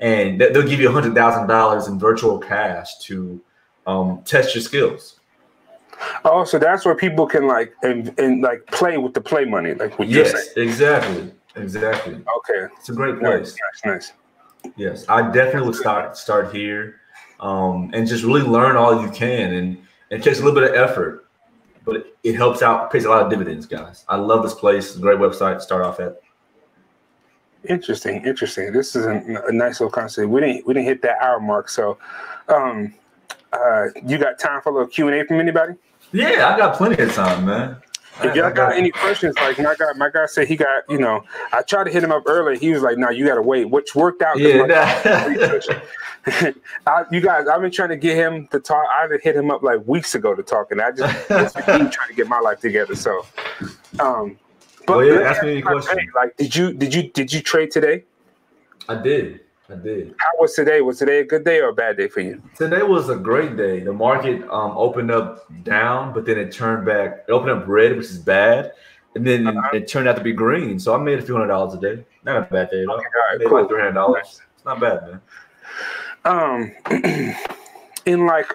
and they- they'll give you a hundred thousand dollars in virtual cash to um, test your skills. Oh, so that's where people can like and, and like play with the play money, like what you're Yes, saying. exactly, exactly. Okay, It's a great place. nice, nice. Yes, I definitely would start start here, um, and just really learn all you can, and it takes a little bit of effort, but it, it helps out, pays a lot of dividends, guys. I love this place. It's a great website to start off at. Interesting, interesting. This is a, a nice little concept. We didn't we didn't hit that hour mark, so um, uh, you got time for a little Q and A from anybody? Yeah, I got plenty of time, man. If y'all got any questions, like my guy, my guy said he got, you know, I tried to hit him up earlier. He was like, "No, you got to wait," which worked out. Yeah, my- I, you guys, I've been trying to get him to talk. I had hit him up like weeks ago to talk, and I just been trying to get my life together. So, um, but Well, yeah, ask me any questions. Like, did you did you did you trade today? I did. I did. How was today? Was today a good day or a bad day for you? Today was a great day. The market um, opened up down, but then it turned back. It opened up red, which is bad, and then Uh-huh. it turned out to be green. So I made a few hundred dollars a day. Not a bad day at all. Okay, all right, made cool. like three hundred dollars. It's not bad, man. um in like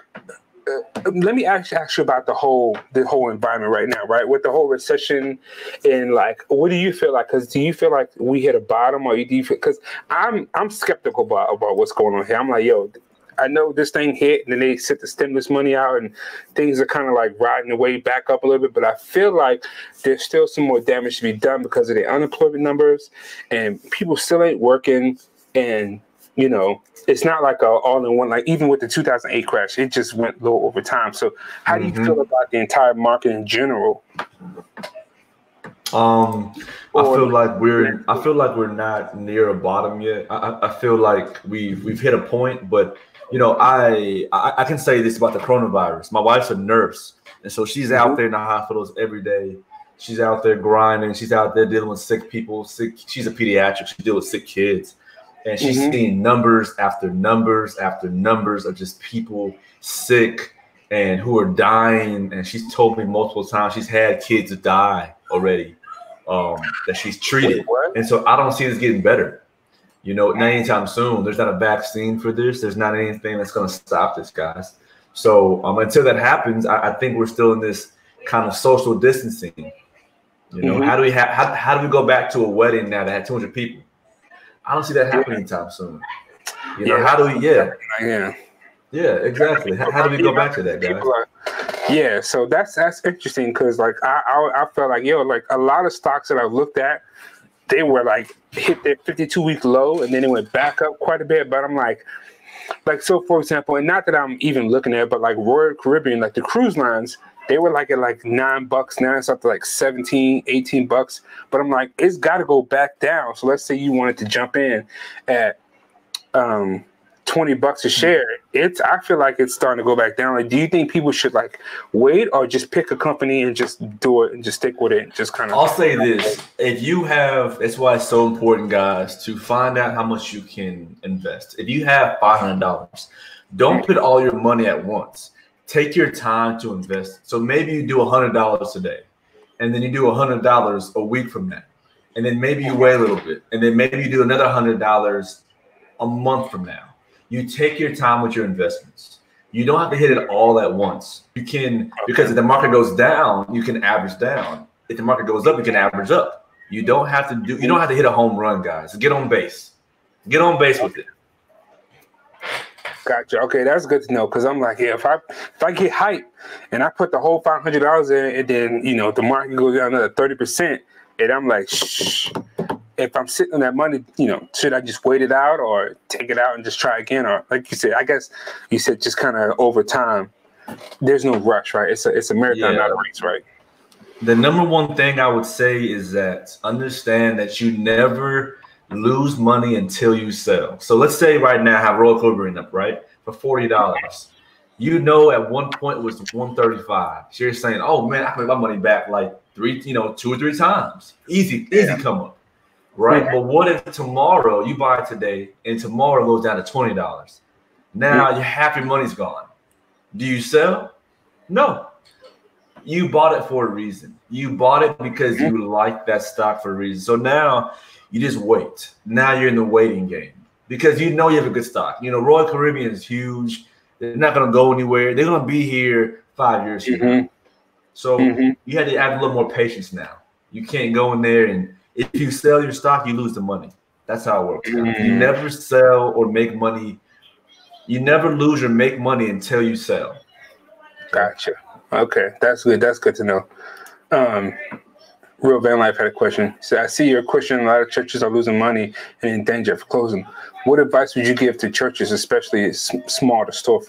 uh, let me actually ask you about the whole the whole environment right now right? With the whole recession and like what do you feel like? Because do you feel like we hit a bottom? Or do you because i'm i'm skeptical about, about what's going on here. I'm like yo I know this thing hit and then they sent the stimulus money out and things are kind of like riding the way back up a little bit, but I feel like there's still some more damage to be done because of the unemployment numbers and people still ain't working and you know, it's not like a all in one. Like even with the 2008 crash, it just went low over time. So, how do you Mhm. feel about the entire market in general? Um, I feel like we're I feel like we're not near a bottom yet. I, I feel like we've we've hit a point, but you know, I, I, I can say this about the coronavirus. My wife's a nurse, and so she's mm-hmm. out there in the hospitals every day. She's out there grinding. She's out there dealing with sick people. Sick. She's a pediatric. She deals with sick kids, and she's mm-hmm. seeing numbers after numbers after numbers of just people sick and who are dying. And she's told me multiple times she's had kids die already um, that she's treated. Wait, and so I don't see this getting better. You know, not anytime soon. There's not a vaccine for this. There's not anything that's going to stop this, guys. So um, until that happens, I, I, think we're still in this kind of social distancing. You know, mm-hmm. how do we have how, how do we go back to a wedding now that had 200 people? I don't see that happening anytime soon. You know, yeah. how do we? Yeah, yeah, yeah, exactly. How, how do we go back to that, guys? Yeah, so that's that's interesting because like I, I I felt like yo like a lot of stocks that I've looked at, they were like hit their 52 week low and then it went back up quite a bit. But I'm like, like so for example, and not that I'm even looking at, but like Royal Caribbean, like the cruise lines, they were like at like nine bucks now it's up to like 17 18 bucks. But i'm like it's got to go back down. So let's say you wanted to jump in at um 20 bucks a share. It's i feel like it's starting to go back down. Like do you think people should like wait or just pick a company and just do it and just stick with it just kind of i'll say this. If you have that's why it's so important guys to find out how much you can invest. If you have $500 don't put all your money at once take your time to invest so maybe you do $100 a day and then you do $100 a week from that and then maybe you wait a little bit and then maybe you do another $100 a month from now you take your time with your investments. You don't have to hit it all at once. You can because if the market goes down, you can average down. If the market goes up, you can average up. You don't have to do you don't have to hit a home run, guys. Get on base. Get on base with it. Gotcha. Okay, that's good to know because I'm like, yeah, if I if I get hype and I put the whole five hundred dollars in, and then you know the market goes down another thirty percent, and I'm like, shh, if I'm sitting on that money, you know, should I just wait it out or take it out and just try again? Or like you said, I guess you said just kind of over time. There's no rush, right? It's a it's a marathon, yeah. not a race, right? The number one thing I would say is that understand that you never lose money until you sell. So let's say right now I have Royal Caribbean up, right? For forty dollars. You know at one point it was 135. So you're saying, oh man, I can make my money back like three, you know, two or three times. Easy, easy yeah. come up right? But what if tomorrow you buy today and tomorrow goes down to twenty dollars? Now your half your money's gone. Do you sell? No. You bought it for a reason. You bought it because you like that stock for a reason. So now you just wait. Now you're in the waiting game because you know you have a good stock. You know, Royal Caribbean is huge. They're not going to go anywhere. They're going to be here five years mm-hmm. So mm-hmm. you had to have a little more patience now. You can't go in there and if you sell your stock, you lose the money. That's how it works. Mm. You never sell or make money. You never lose or make money until you sell. Gotcha. Okay, that's good. That's good to know. Um, Real Van Life had a question. He said, I see your question. A lot of churches are losing money and in danger of closing. What advice would you give to churches, especially small to store,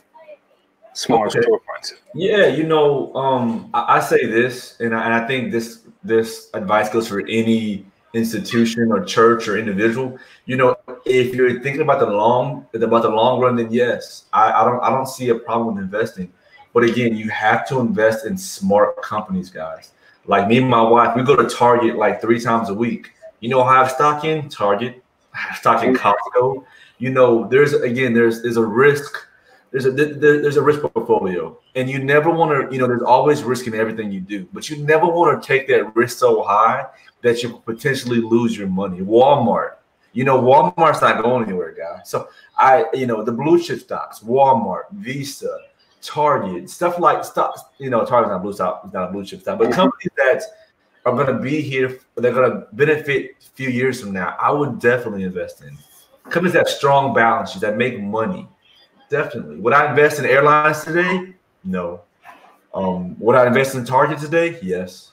small okay. storefronts? Yeah, you know, um, I, I, say this, and I, and I think this this advice goes for any institution or church or individual you know if you're thinking about the long about the long run then yes I, I don't i don't see a problem with investing but again you have to invest in smart companies guys like me and my wife we go to target like three times a week. You know i have stock in target. I have stock in mm-hmm. costco. You know there's again there's there's a risk. There's a there's a risk portfolio, and you never want to. You know, there's always risk in everything you do, but you never want to take that risk so high that you potentially lose your money. Walmart, you know, Walmart's not going anywhere, guys. So I, you know, the blue chip stocks, Walmart, Visa, Target, stuff like stocks. You know, Target's not blue stock, it's not a blue chip stock, but companies that are going to be here, they're going to benefit a few years from now. I would definitely invest in companies that have strong balance sheets that make money definitely. Would I invest in airlines today? No. Um, would I invest in Target today? Yes.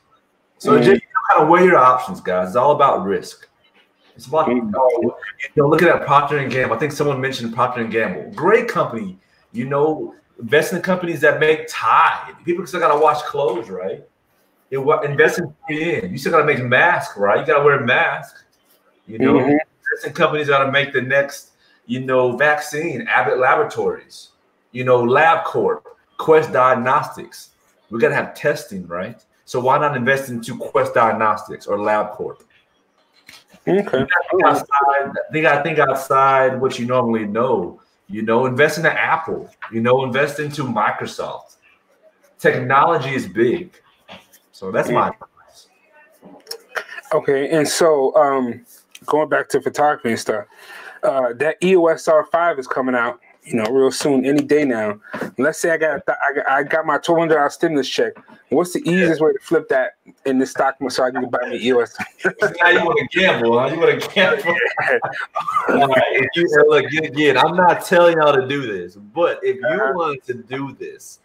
So mm-hmm. just kind of weigh your options, guys. It's all about risk. It's about mm-hmm. you know, looking at Procter and Gamble. I think someone mentioned Procter and Gamble. Great company. You know, invest in companies that make Tide. People still gotta wash clothes, right? It, invest in in. You still gotta make masks, right? You gotta wear a mask. You know, mm-hmm. companies gotta make the next, you know, vaccine. Abbott Laboratories, you know, LabCorp, Quest Diagnostics. We gotta have testing, right? So why not invest into Quest Diagnostics or LabCorp? Okay. They got, outside, they got to think outside what you normally know. You know, invest in Apple. You know, invest into Microsoft. Technology is big. So that's my advice. Okay, and so um, going back to photography and stuff, uh, that EOS R5 is coming out you know, real soon, any day now. Let's say I got I got, I got my twelve hundred dollars stimulus check. What's the easiest way to flip that in the stock so I can buy me EOS? now you want to gamble, huh? You want to gamble? All right, if you, look again, I'm not telling y'all to do this, but if you uh-huh. want to do this,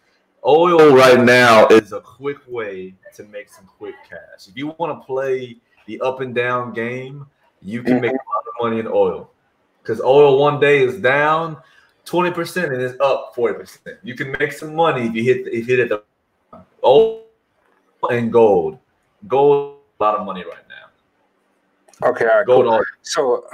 oil right now is a quick way to make some quick cash. If you want to play the up and down game, you can mm-hmm. make a lot of money in oil because oil one day is down 20% and it's up 40%. You can make some money if you hit if you hit the old and gold. Gold a lot of money right now. Okay, all right, gold cool. So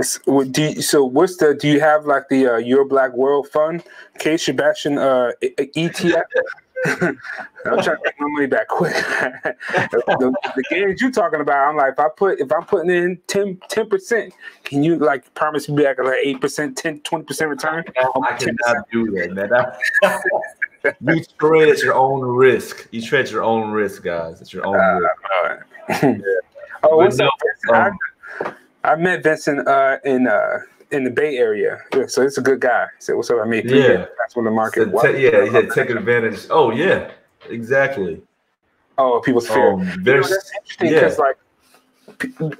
so, do you, so what's the do you have like the uh, your black world fund K Sebastian uh ETF I'm trying to make my money back quick. the, the, games you're talking about, I'm like, if I put if I'm putting in 10 percent, can you like promise me back like eight percent, 10, 20 percent return? I cannot do that, man. you trade at your own risk. You trade at your own risk, guys. It's your own uh, risk. yeah. Oh, what's up, um, I, I, met Vincent uh, in uh, in the Bay Area. Yeah, so it's a good guy. So what's up? I made three. Yeah, that's when the market. So te- yeah, yeah, taking advantage. Oh yeah, exactly. Oh, people's fear. Um, there's you know, that's interesting because yeah. like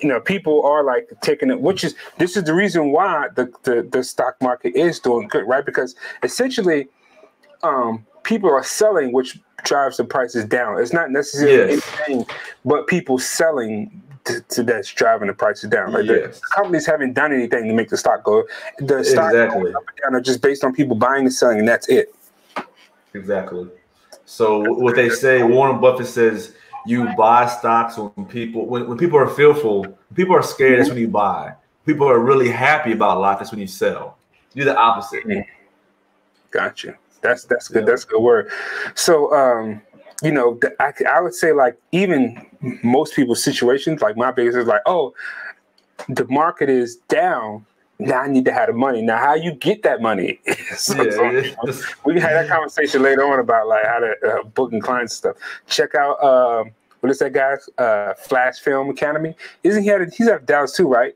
you know people are like taking it which is this is the reason why the, the the stock market is doing good right because essentially um people are selling which drives the prices down it's not necessarily yes. anything but people selling to, to that's driving the prices down. Like yes. the companies haven't done anything to make the stock go. The stock exactly. up and down are just based on people buying and selling, and that's it. Exactly. So what they say, Warren Buffett says, you buy stocks when people when, when people are fearful, people are scared. Mm-hmm. That's when you buy. People are really happy about life. That's when you sell. Do the opposite. Mm-hmm. Gotcha. That's that's good. Yeah. That's a good word. So um you know, I, I would say like even most people's situations, like my biggest is like, oh, the market is down. Now I need to have the money. Now, how you get that money? so, yeah, so we had that conversation later on about like how to uh, booking clients and stuff. Check out um, what is that guy? Uh, Flash Film Academy. Isn't he? Had, he's at Dallas too, right?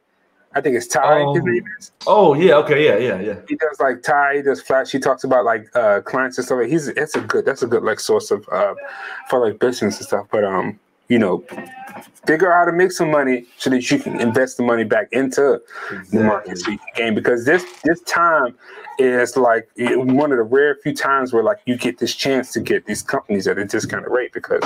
I think it's Ty. Um, oh yeah, okay, yeah, yeah, yeah. He does like Ty. He does Flash. He talks about like uh, clients and stuff. He's that's a good that's a good like source of uh, for like business and stuff. But um, you know, figure out how to make some money so that you can invest the money back into exactly. the market so gain. Because this this time is like one of the rare few times where like you get this chance to get these companies at a discounted rate because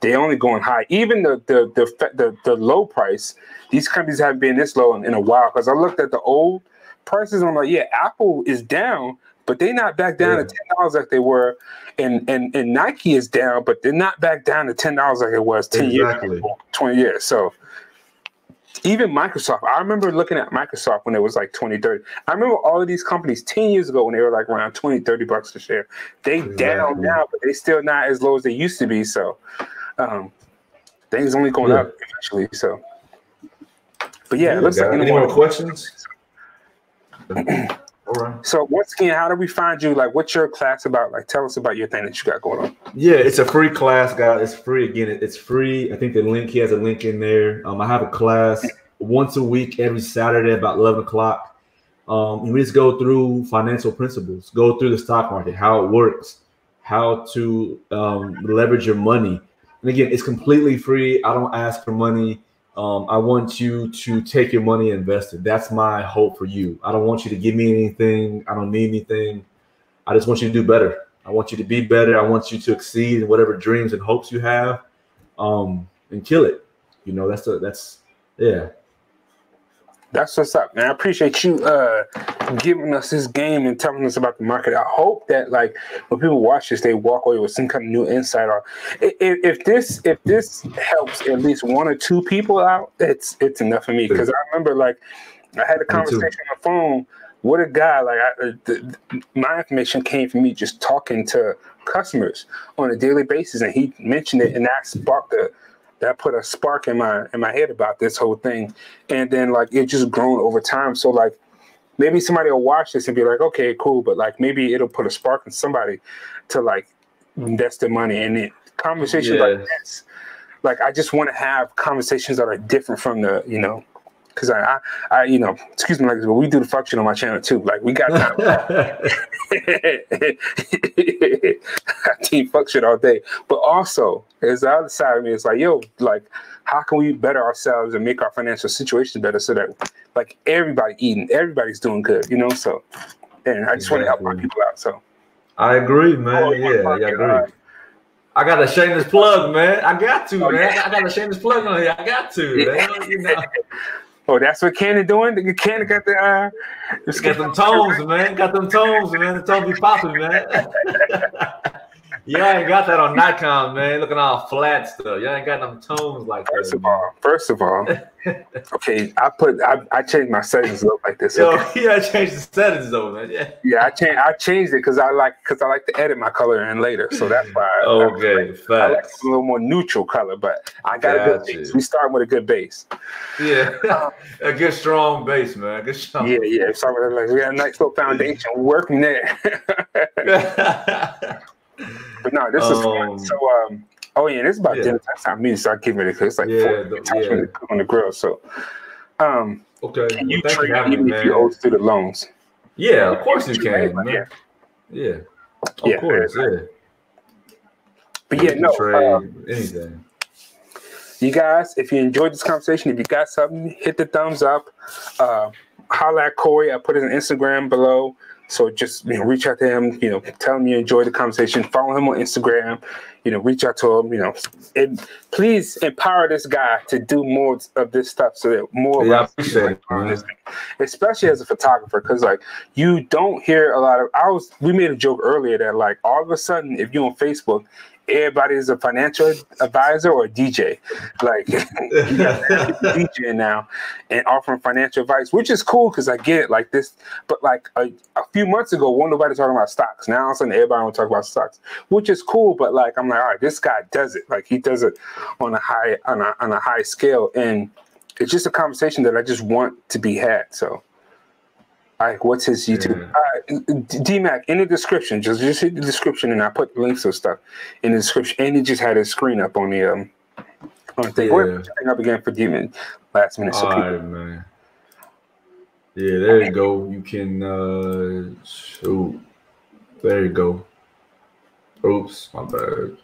they're only going high. Even the the the the, the low price, these companies haven't been this low in, in a while. Because I looked at the old prices, and I'm like, yeah, Apple is down, but they're not back down yeah. to ten dollars like they were, and and and Nike is down, but they're not back down to ten dollars like it was ten exactly. years, ago, twenty years. So even Microsoft, I remember looking at Microsoft when it was like 20, 30. I remember all of these companies 10 years ago when they were like around 20, 30 bucks a share. They exactly. down now, but they still not as low as they used to be. So um, things only going yeah. up eventually. So, but yeah, yeah looks like any more questions? All right. So once again, how do we find you? Like, what's your class about? Like, tell us about your thing that you got going on. Yeah, it's a free class, guys. It's free. Again, it's free. I think the link he has a link in there. Um, I have a class once a week, every Saturday about eleven o'clock. Um, we just go through financial principles, go through the stock market, how it works, how to um, leverage your money. And again, it's completely free. I don't ask for money. Um, I want you to take your money and invest it. That's my hope for you. I don't want you to give me anything. I don't need anything. I just want you to do better. I want you to be better. I want you to exceed in whatever dreams and hopes you have, um, and kill it. You know, that's a, that's yeah. That's what's up, man. I appreciate you uh giving us this game and telling us about the market. I hope that like when people watch this, they walk away with some kind of new insight. Or if, if this if this helps at least one or two people out, it's it's enough for me. Because I remember like I had a conversation on the phone with a guy. Like I, uh, the, my information came from me just talking to customers on a daily basis, and he mentioned it, and that sparked a that put a spark in my in my head about this whole thing and then like it just grown over time so like maybe somebody will watch this and be like, okay, cool, but like maybe it'll put a spark in somebody to like invest their money in it. Conversations like this, like I just want to have conversations that are different from the, you know, because I, I, I, you know, excuse me, like but we do the function on my channel too. Like we got time. team function all day, but also there's the other side of me. It's like, yo, like how can we better ourselves and make our financial situation better so that like everybody eating, everybody's doing good, you know? So, and I just exactly. want to help my people out. So, I agree, man. Oh, yeah, I agree. I got a shameless plug, man. I got to, oh, man. Yeah. I got a shameless plug on here. I got to, man. You know. Oh, that's what Canon doing? Canon got the uh got them tones, man. Got them tones, man. The tones be popping, man. Y'all ain't got that on Nikon, man. Looking all flat stuff. Y'all ain't got them tones like first that. Of all, first of all, okay, I put I, I changed my settings up like this. Yo, okay? yeah, I changed the settings though, man. Yeah, yeah, I changed I changed it because I like because I like to edit my color in later, so that's why. okay, I, I like a little more neutral color, but I got gotcha. a good base. We start with a good base. Yeah, um, a good strong base, man. Good strong. Yeah, yeah. Start with like we got a nice little foundation working there. But no, this is fun. Um, so um oh yeah, this is about yeah. dinner time. Me start keeping it because it's like yeah, the, yeah. on the grill. So um okay, can you well, trade even if you owe student loans? Yeah, of course you can, man. Yeah. Yeah. Of yeah, course, yeah. But yeah, no um, anything. You guys, if you enjoyed this conversation, if you got something, hit the thumbs up. Uh, holla at Kory. I put his Instagram below. So just you know, reach out to him. You know, tell him you enjoy the conversation. Follow him on Instagram. You know, reach out to him. You know, and please empower this guy to do more of this stuff so that more yeah, of us, like, especially as a photographer, because like you don't hear a lot of. I was we made a joke earlier that like all of a sudden if you're on Facebook everybody is a financial advisor or a DJ. Like DJ now and offering financial advice, which is cool because I get it like this. But like a, a few months ago, one nobody talking about stocks. Now all of a sudden everybody want to talk about stocks, which is cool. But like I'm like, all right, this guy does it. Like he does it on a high on a on a high scale, and it's just a conversation that I just want to be had. So like, what's his YouTube? Yeah. Uh, DMAC in the description. Just just hit the description, and I put links of stuff in the description. And he just had his screen up on the um on the thing. Yeah. thing up again for Demon last minute. So All right, man. Yeah, there you go. You can uh shoot. There you go. Oops, my bad.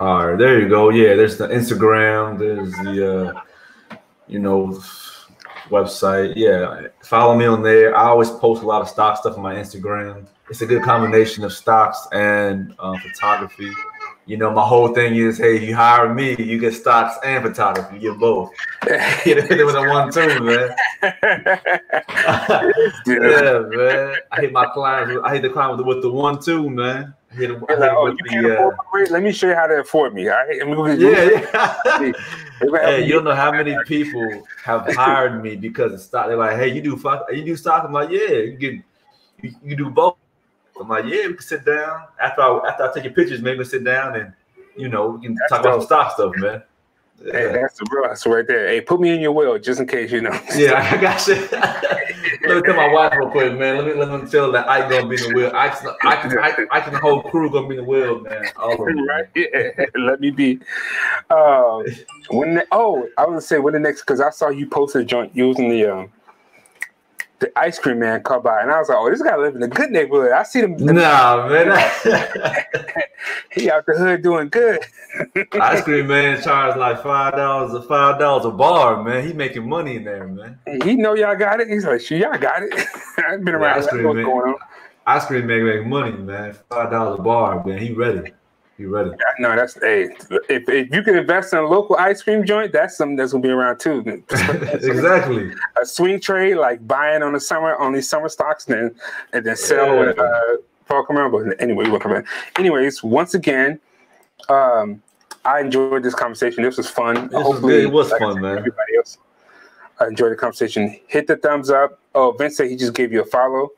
All right, there you go. Yeah, there's the Instagram. There's the uh, you know website. Yeah, follow me on there. I always post a lot of stock stuff on my Instagram. It's a good combination of stocks and um, photography. You know, my whole thing is, hey, you hire me, you get stocks and photography. You get both. Get it with a one two, man. yeah, man. I hit my clients. I hit the client with the, with the one two, man. Hit him, like, oh, you can't the, afford uh, Let me show you how to afford me. All right? yeah, yeah. hey, you don't know how many people have hired me because of stock. They're like, hey, you do fuck, you do stock. I'm like, yeah, you get, you, you do both. I'm like, yeah, we can sit down after I after I take your pictures. Maybe sit down and you know we can That's talk dope. about some stock stuff, man. Yeah. Hey, that's the real answer right there. Hey, put me in your will just in case you know. Yeah, I got you. let me tell my wife real quick, man. Let me let me tell that I gonna be in the wheel. I can, I can, I, I can the whole crew gonna be in the wheel, man. All right. Yeah. Let me be. Um, when the, oh, I was gonna say when the next because I saw you post a joint using the um the ice cream man come by, and I was like, "Oh, this guy live in a good neighborhood." I see them. Nah, man, he out the hood doing good. ice cream man charge like five dollars a five dollars a bar, man. He making money in there, man. He know y'all got it. He's like, "Sure, y'all got it." I've been around. Yeah, ice cream man, going on. Ice cream man make money, man. Five dollars a bar, man. He ready. You ready? No, that's hey. If, if you can invest in a local ice cream joint, that's something that's gonna be around too. exactly. A swing trade like buying on the summer on these summer stocks, and then and then sell Yeah. with uh, Paul. But anyway, we'll come in. Anyways, once again, um, I enjoyed this conversation. This was fun. This was good. It was like fun, man. Everybody else I enjoyed the conversation. Hit the thumbs up. Oh, Vince said he just gave you a follow.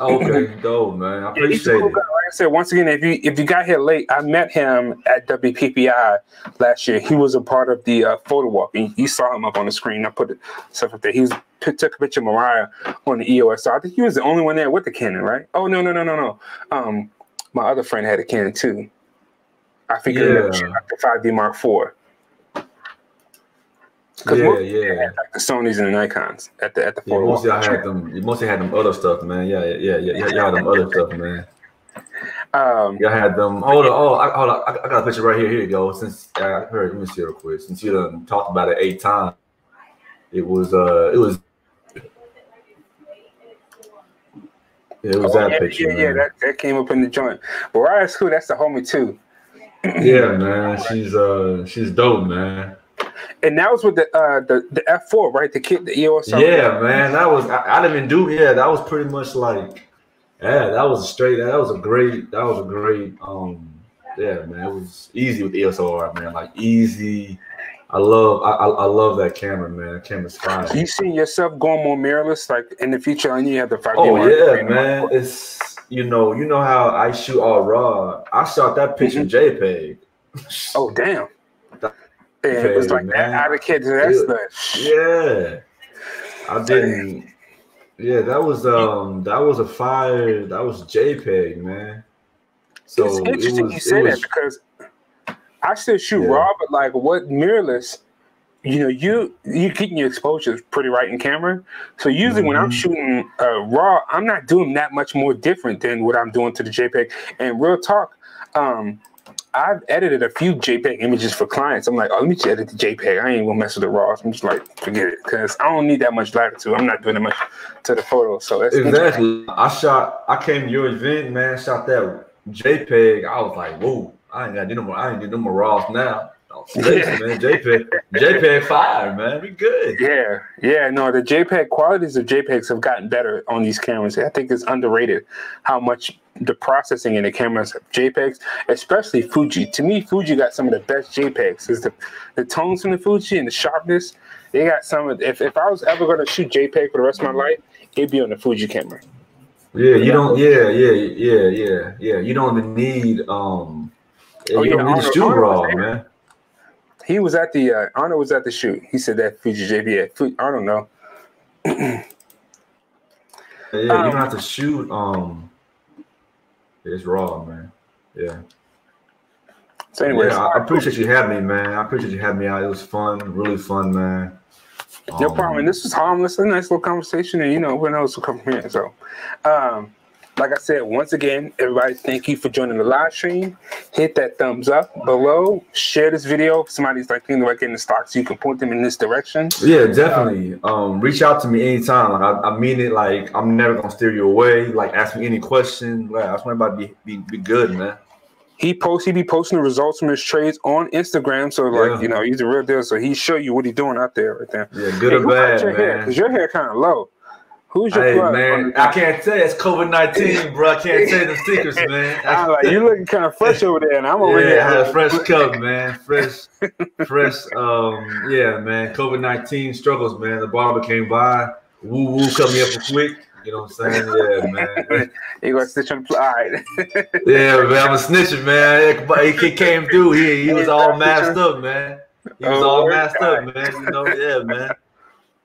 Okay, dope, man. I Yeah, appreciate cool it. guy. Like I said, once again, if you if you got here late, I met him at WPPI last year. He was a part of the uh, photo walk. And you saw him up on the screen. I put the stuff up there. He was p- took a picture of Mariah on the EOS. So I think he was the only one there with the Canon, right? Oh no no no no no. Um, my other friend had a Canon too. I figured Yeah. like the five D Mark IV. Because Yeah, yeah. like the Sony's and the Nikons at the at the Yeah, photo mostly I had them. you Mostly had them other stuff, man. Yeah, yeah, yeah, yeah. yeah, Y'all had them other stuff, man. Um, Y'all had them. Hold on, oh, I, hold on. I, I got a picture right here. Here you go. Since I heard, let me see real quick. Since you done talked about it eight times, it was uh, it was. Yeah, it was oh, that yeah, picture, yeah, yeah, that, that came up in the joint. Mariah's cool. That's the homie too. yeah, man. She's uh, she's dope, man. And that was with the uh the, the F four, right? The kit, the EOS. Yeah, man. That was I, I didn't even do. Yeah, that was pretty much like, yeah, that was a straight. That was a great. That was a great. Um, yeah, man. It was easy with EOS R, man. Like easy. I love. I, I, love that camera, man. That camera's fine. You see yourself going more mirrorless, like in the future, and you have the five. Oh yeah, man. It's you know you know how I shoot all raw. I shot that picture JPEG. Oh damn. And it was like man. that out of kids. That's Yeah. the Yeah, I didn't. Yeah, that was um that was a fire. That was JPEG, man. So it's it interesting was- you say was- that because I still shoot Yeah. raw, but like what mirrorless, you know, you you getting your exposures pretty right in camera. So usually when I'm Mhm. shooting uh, raw, I'm not doing that much more different than what I'm doing to the JPEG. And real talk, um, I've edited a few JPEG images for clients. I'm like, oh, let me just edit the JPEG. I ain't gonna mess with the raw. I'm just like, forget it, because I don't need that much latitude. I'm not doing that much to the photo. So that's Exactly. I shot. I came to your event, man. Shot that JPEG. I was like, whoa! I ain't got to do no more. I ain't do no more raws now. Yeah. man. JPEG. JPEG fire, man. We good. Yeah, yeah, no, the JPEG qualities of JPEGs have gotten better on these cameras. I think it's underrated how much the processing in the cameras of JPEGs, especially Fuji. To me, Fuji got some of the best JPEGs. Is the the tones from the Fuji and the sharpness. They got some of. If if I was ever going to shoot JPEG for the rest of my life, it'd be on the Fuji camera. Yeah, you don't. Yeah, yeah, yeah, yeah, yeah. You don't even need. Um. Oh, you yeah, don't need to shoot raw, man. He was at the uh, Arnold was at the shoot. He said that Fuji JPEG. Fu- I don't know. Yeah, you Um, don't have to shoot. Um, it's raw, man. Yeah. So, anyways, yeah, I I appreciate you having me, man. I appreciate you having me out. It was fun, really fun, man. No Um, problem. And this was harmless, a nice little conversation, and you know, who knows will come from here. So, um, like I said, once again, everybody, thank you for joining the live stream. Hit that thumbs up below. Share this video. If somebody's like thinking about getting the stocks, you can point them in this direction. Yeah, definitely. Um, reach out to me anytime. Like I, I mean it. Like I'm never gonna steer you away. Like ask me any question. Like I just want everybody to be, be be good, man. He posts, he be posting the results from his trades on Instagram. So, like, Yeah. you know, he's a real deal. So he show you what he's doing out there right there. Yeah, good Hey, or bad, your man. Because your hair kind of low. Who's your Hey plug? man, I can't tell. It's COVID nineteen, bro. I can't tell the secrets, man. I'm like, you looking kind of fresh over there, and I'm over yeah, here. A fresh cup, man. Fresh, fresh. Um, yeah, man. COVID nineteen struggles, man. The barber came by, woo woo, cut me up quick. You know what I'm saying? Yeah, man. You gonna stitch on All right. Yeah, man. I'm a snitcher, man. He came through. He he was all masked up, man. He was Oh, all my masked up, man. You know, yeah, man.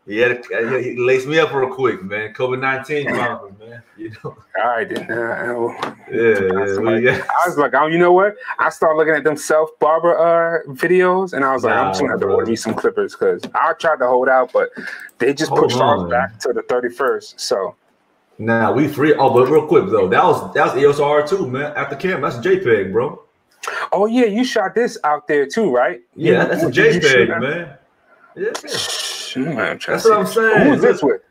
He had to, he laced me up real quick, man. COVID nineteen chronicles, man. You know, All right, then. Uh, well, yeah, yeah. We got, I was like, oh, you know what? I started looking at them self barber uh, videos, and I was like, I'm just gonna have to Nah, order me some clippers because I tried to hold out, but they just Hold pushed ours on. back to the 31st. So Nah, we free. Oh, but real quick though, that was that was EOS R too, man. After camera, that's JPEG, bro. Oh yeah, you shot this out there too, right? Yeah, You- that's a did you shoot JPEG, man. Yeah, I'm trying that's what I'm saying. Who is this with?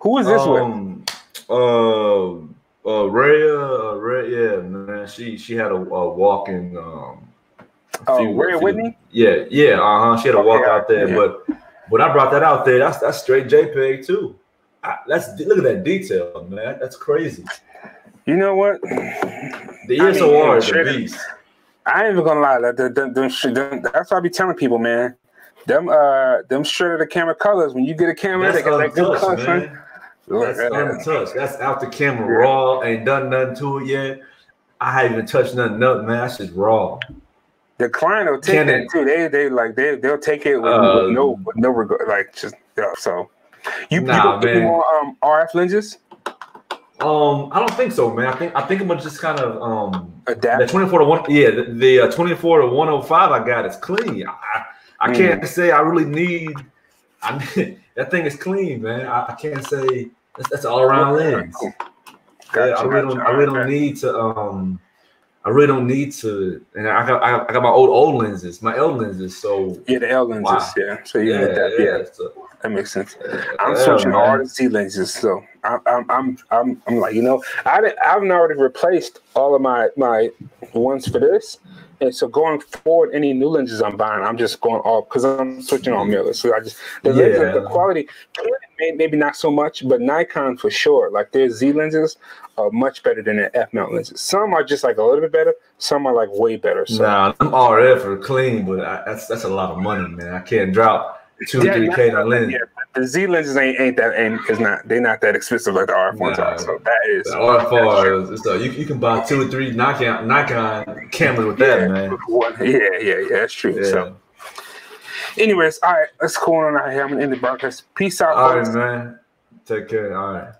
Who is this with? um, Uh, uh, Raya, uh, Ray, yeah, man. She she had a, a walking um Oh, Rhea Whitney. Yeah, yeah. Uh huh. She had Okay, walk out there, yeah. but when I brought that out there, that's that's straight JPEG too. I, that's look at that detail, man. That's crazy. You know what? The I mean, EOS R is a beast. I ain't even gonna lie. That, that, that, that's what I be telling people, man. Them uh them of the camera colors. When you get a camera, That's they got that good color, man. That's at that. untouched. That's out the camera raw. Ain't done nothing to it yet. I haven't even touched nothing up, man. That's just raw. The client will take it too. They they like they they'll take it with, Uh, with no with no regard. Like just yeah. So you Nah, you more um RF lenses? Um, I don't think so, man. I think I think I'm gonna just kind of um the 24 to one. Yeah, the, the uh, 24 to 105 I got is clean. I, I, I can't say I really need. I that thing is clean, man. I, I can't say that's, that's all around lens. Cool. Yeah, I Gotcha, really don't. I really don't need to. Um, I really don't need to. And I got. I, got my old old lenses, my L lenses. So Yeah, the L lenses. Wow. Yeah. So you yeah, that. Yeah, yeah. So, that makes sense. I'm yeah, switching man. all the Z lenses, so I'm I'm I'm I'm, I'm like you know I I've already replaced all of my my ones for this, and so going forward, any new lenses I'm buying, I'm just going off because I'm switching on mirrorless. So I just the lenses, the quality, maybe not so much, but Nikon for sure. Like their Z lenses are much better than their F mount lenses. Some are just like a little bit better. Some are like way better. So Nah, I'm RF are clean, but I, that's that's a lot of money, man. I can't drop two Yeah, three k on lens. yeah, the Z lenses ain't ain't that ain't is not they're not that expensive like the RF ones Nah. are. So that is The RFR, is, so you, you can buy two or three Nikon Nikon cameras with that, man. Yeah, yeah, yeah, that's true. Yeah. So, anyways, all right, let's go on out here. I'm gonna end the broadcast. Peace out, All right, man. Take care. All right.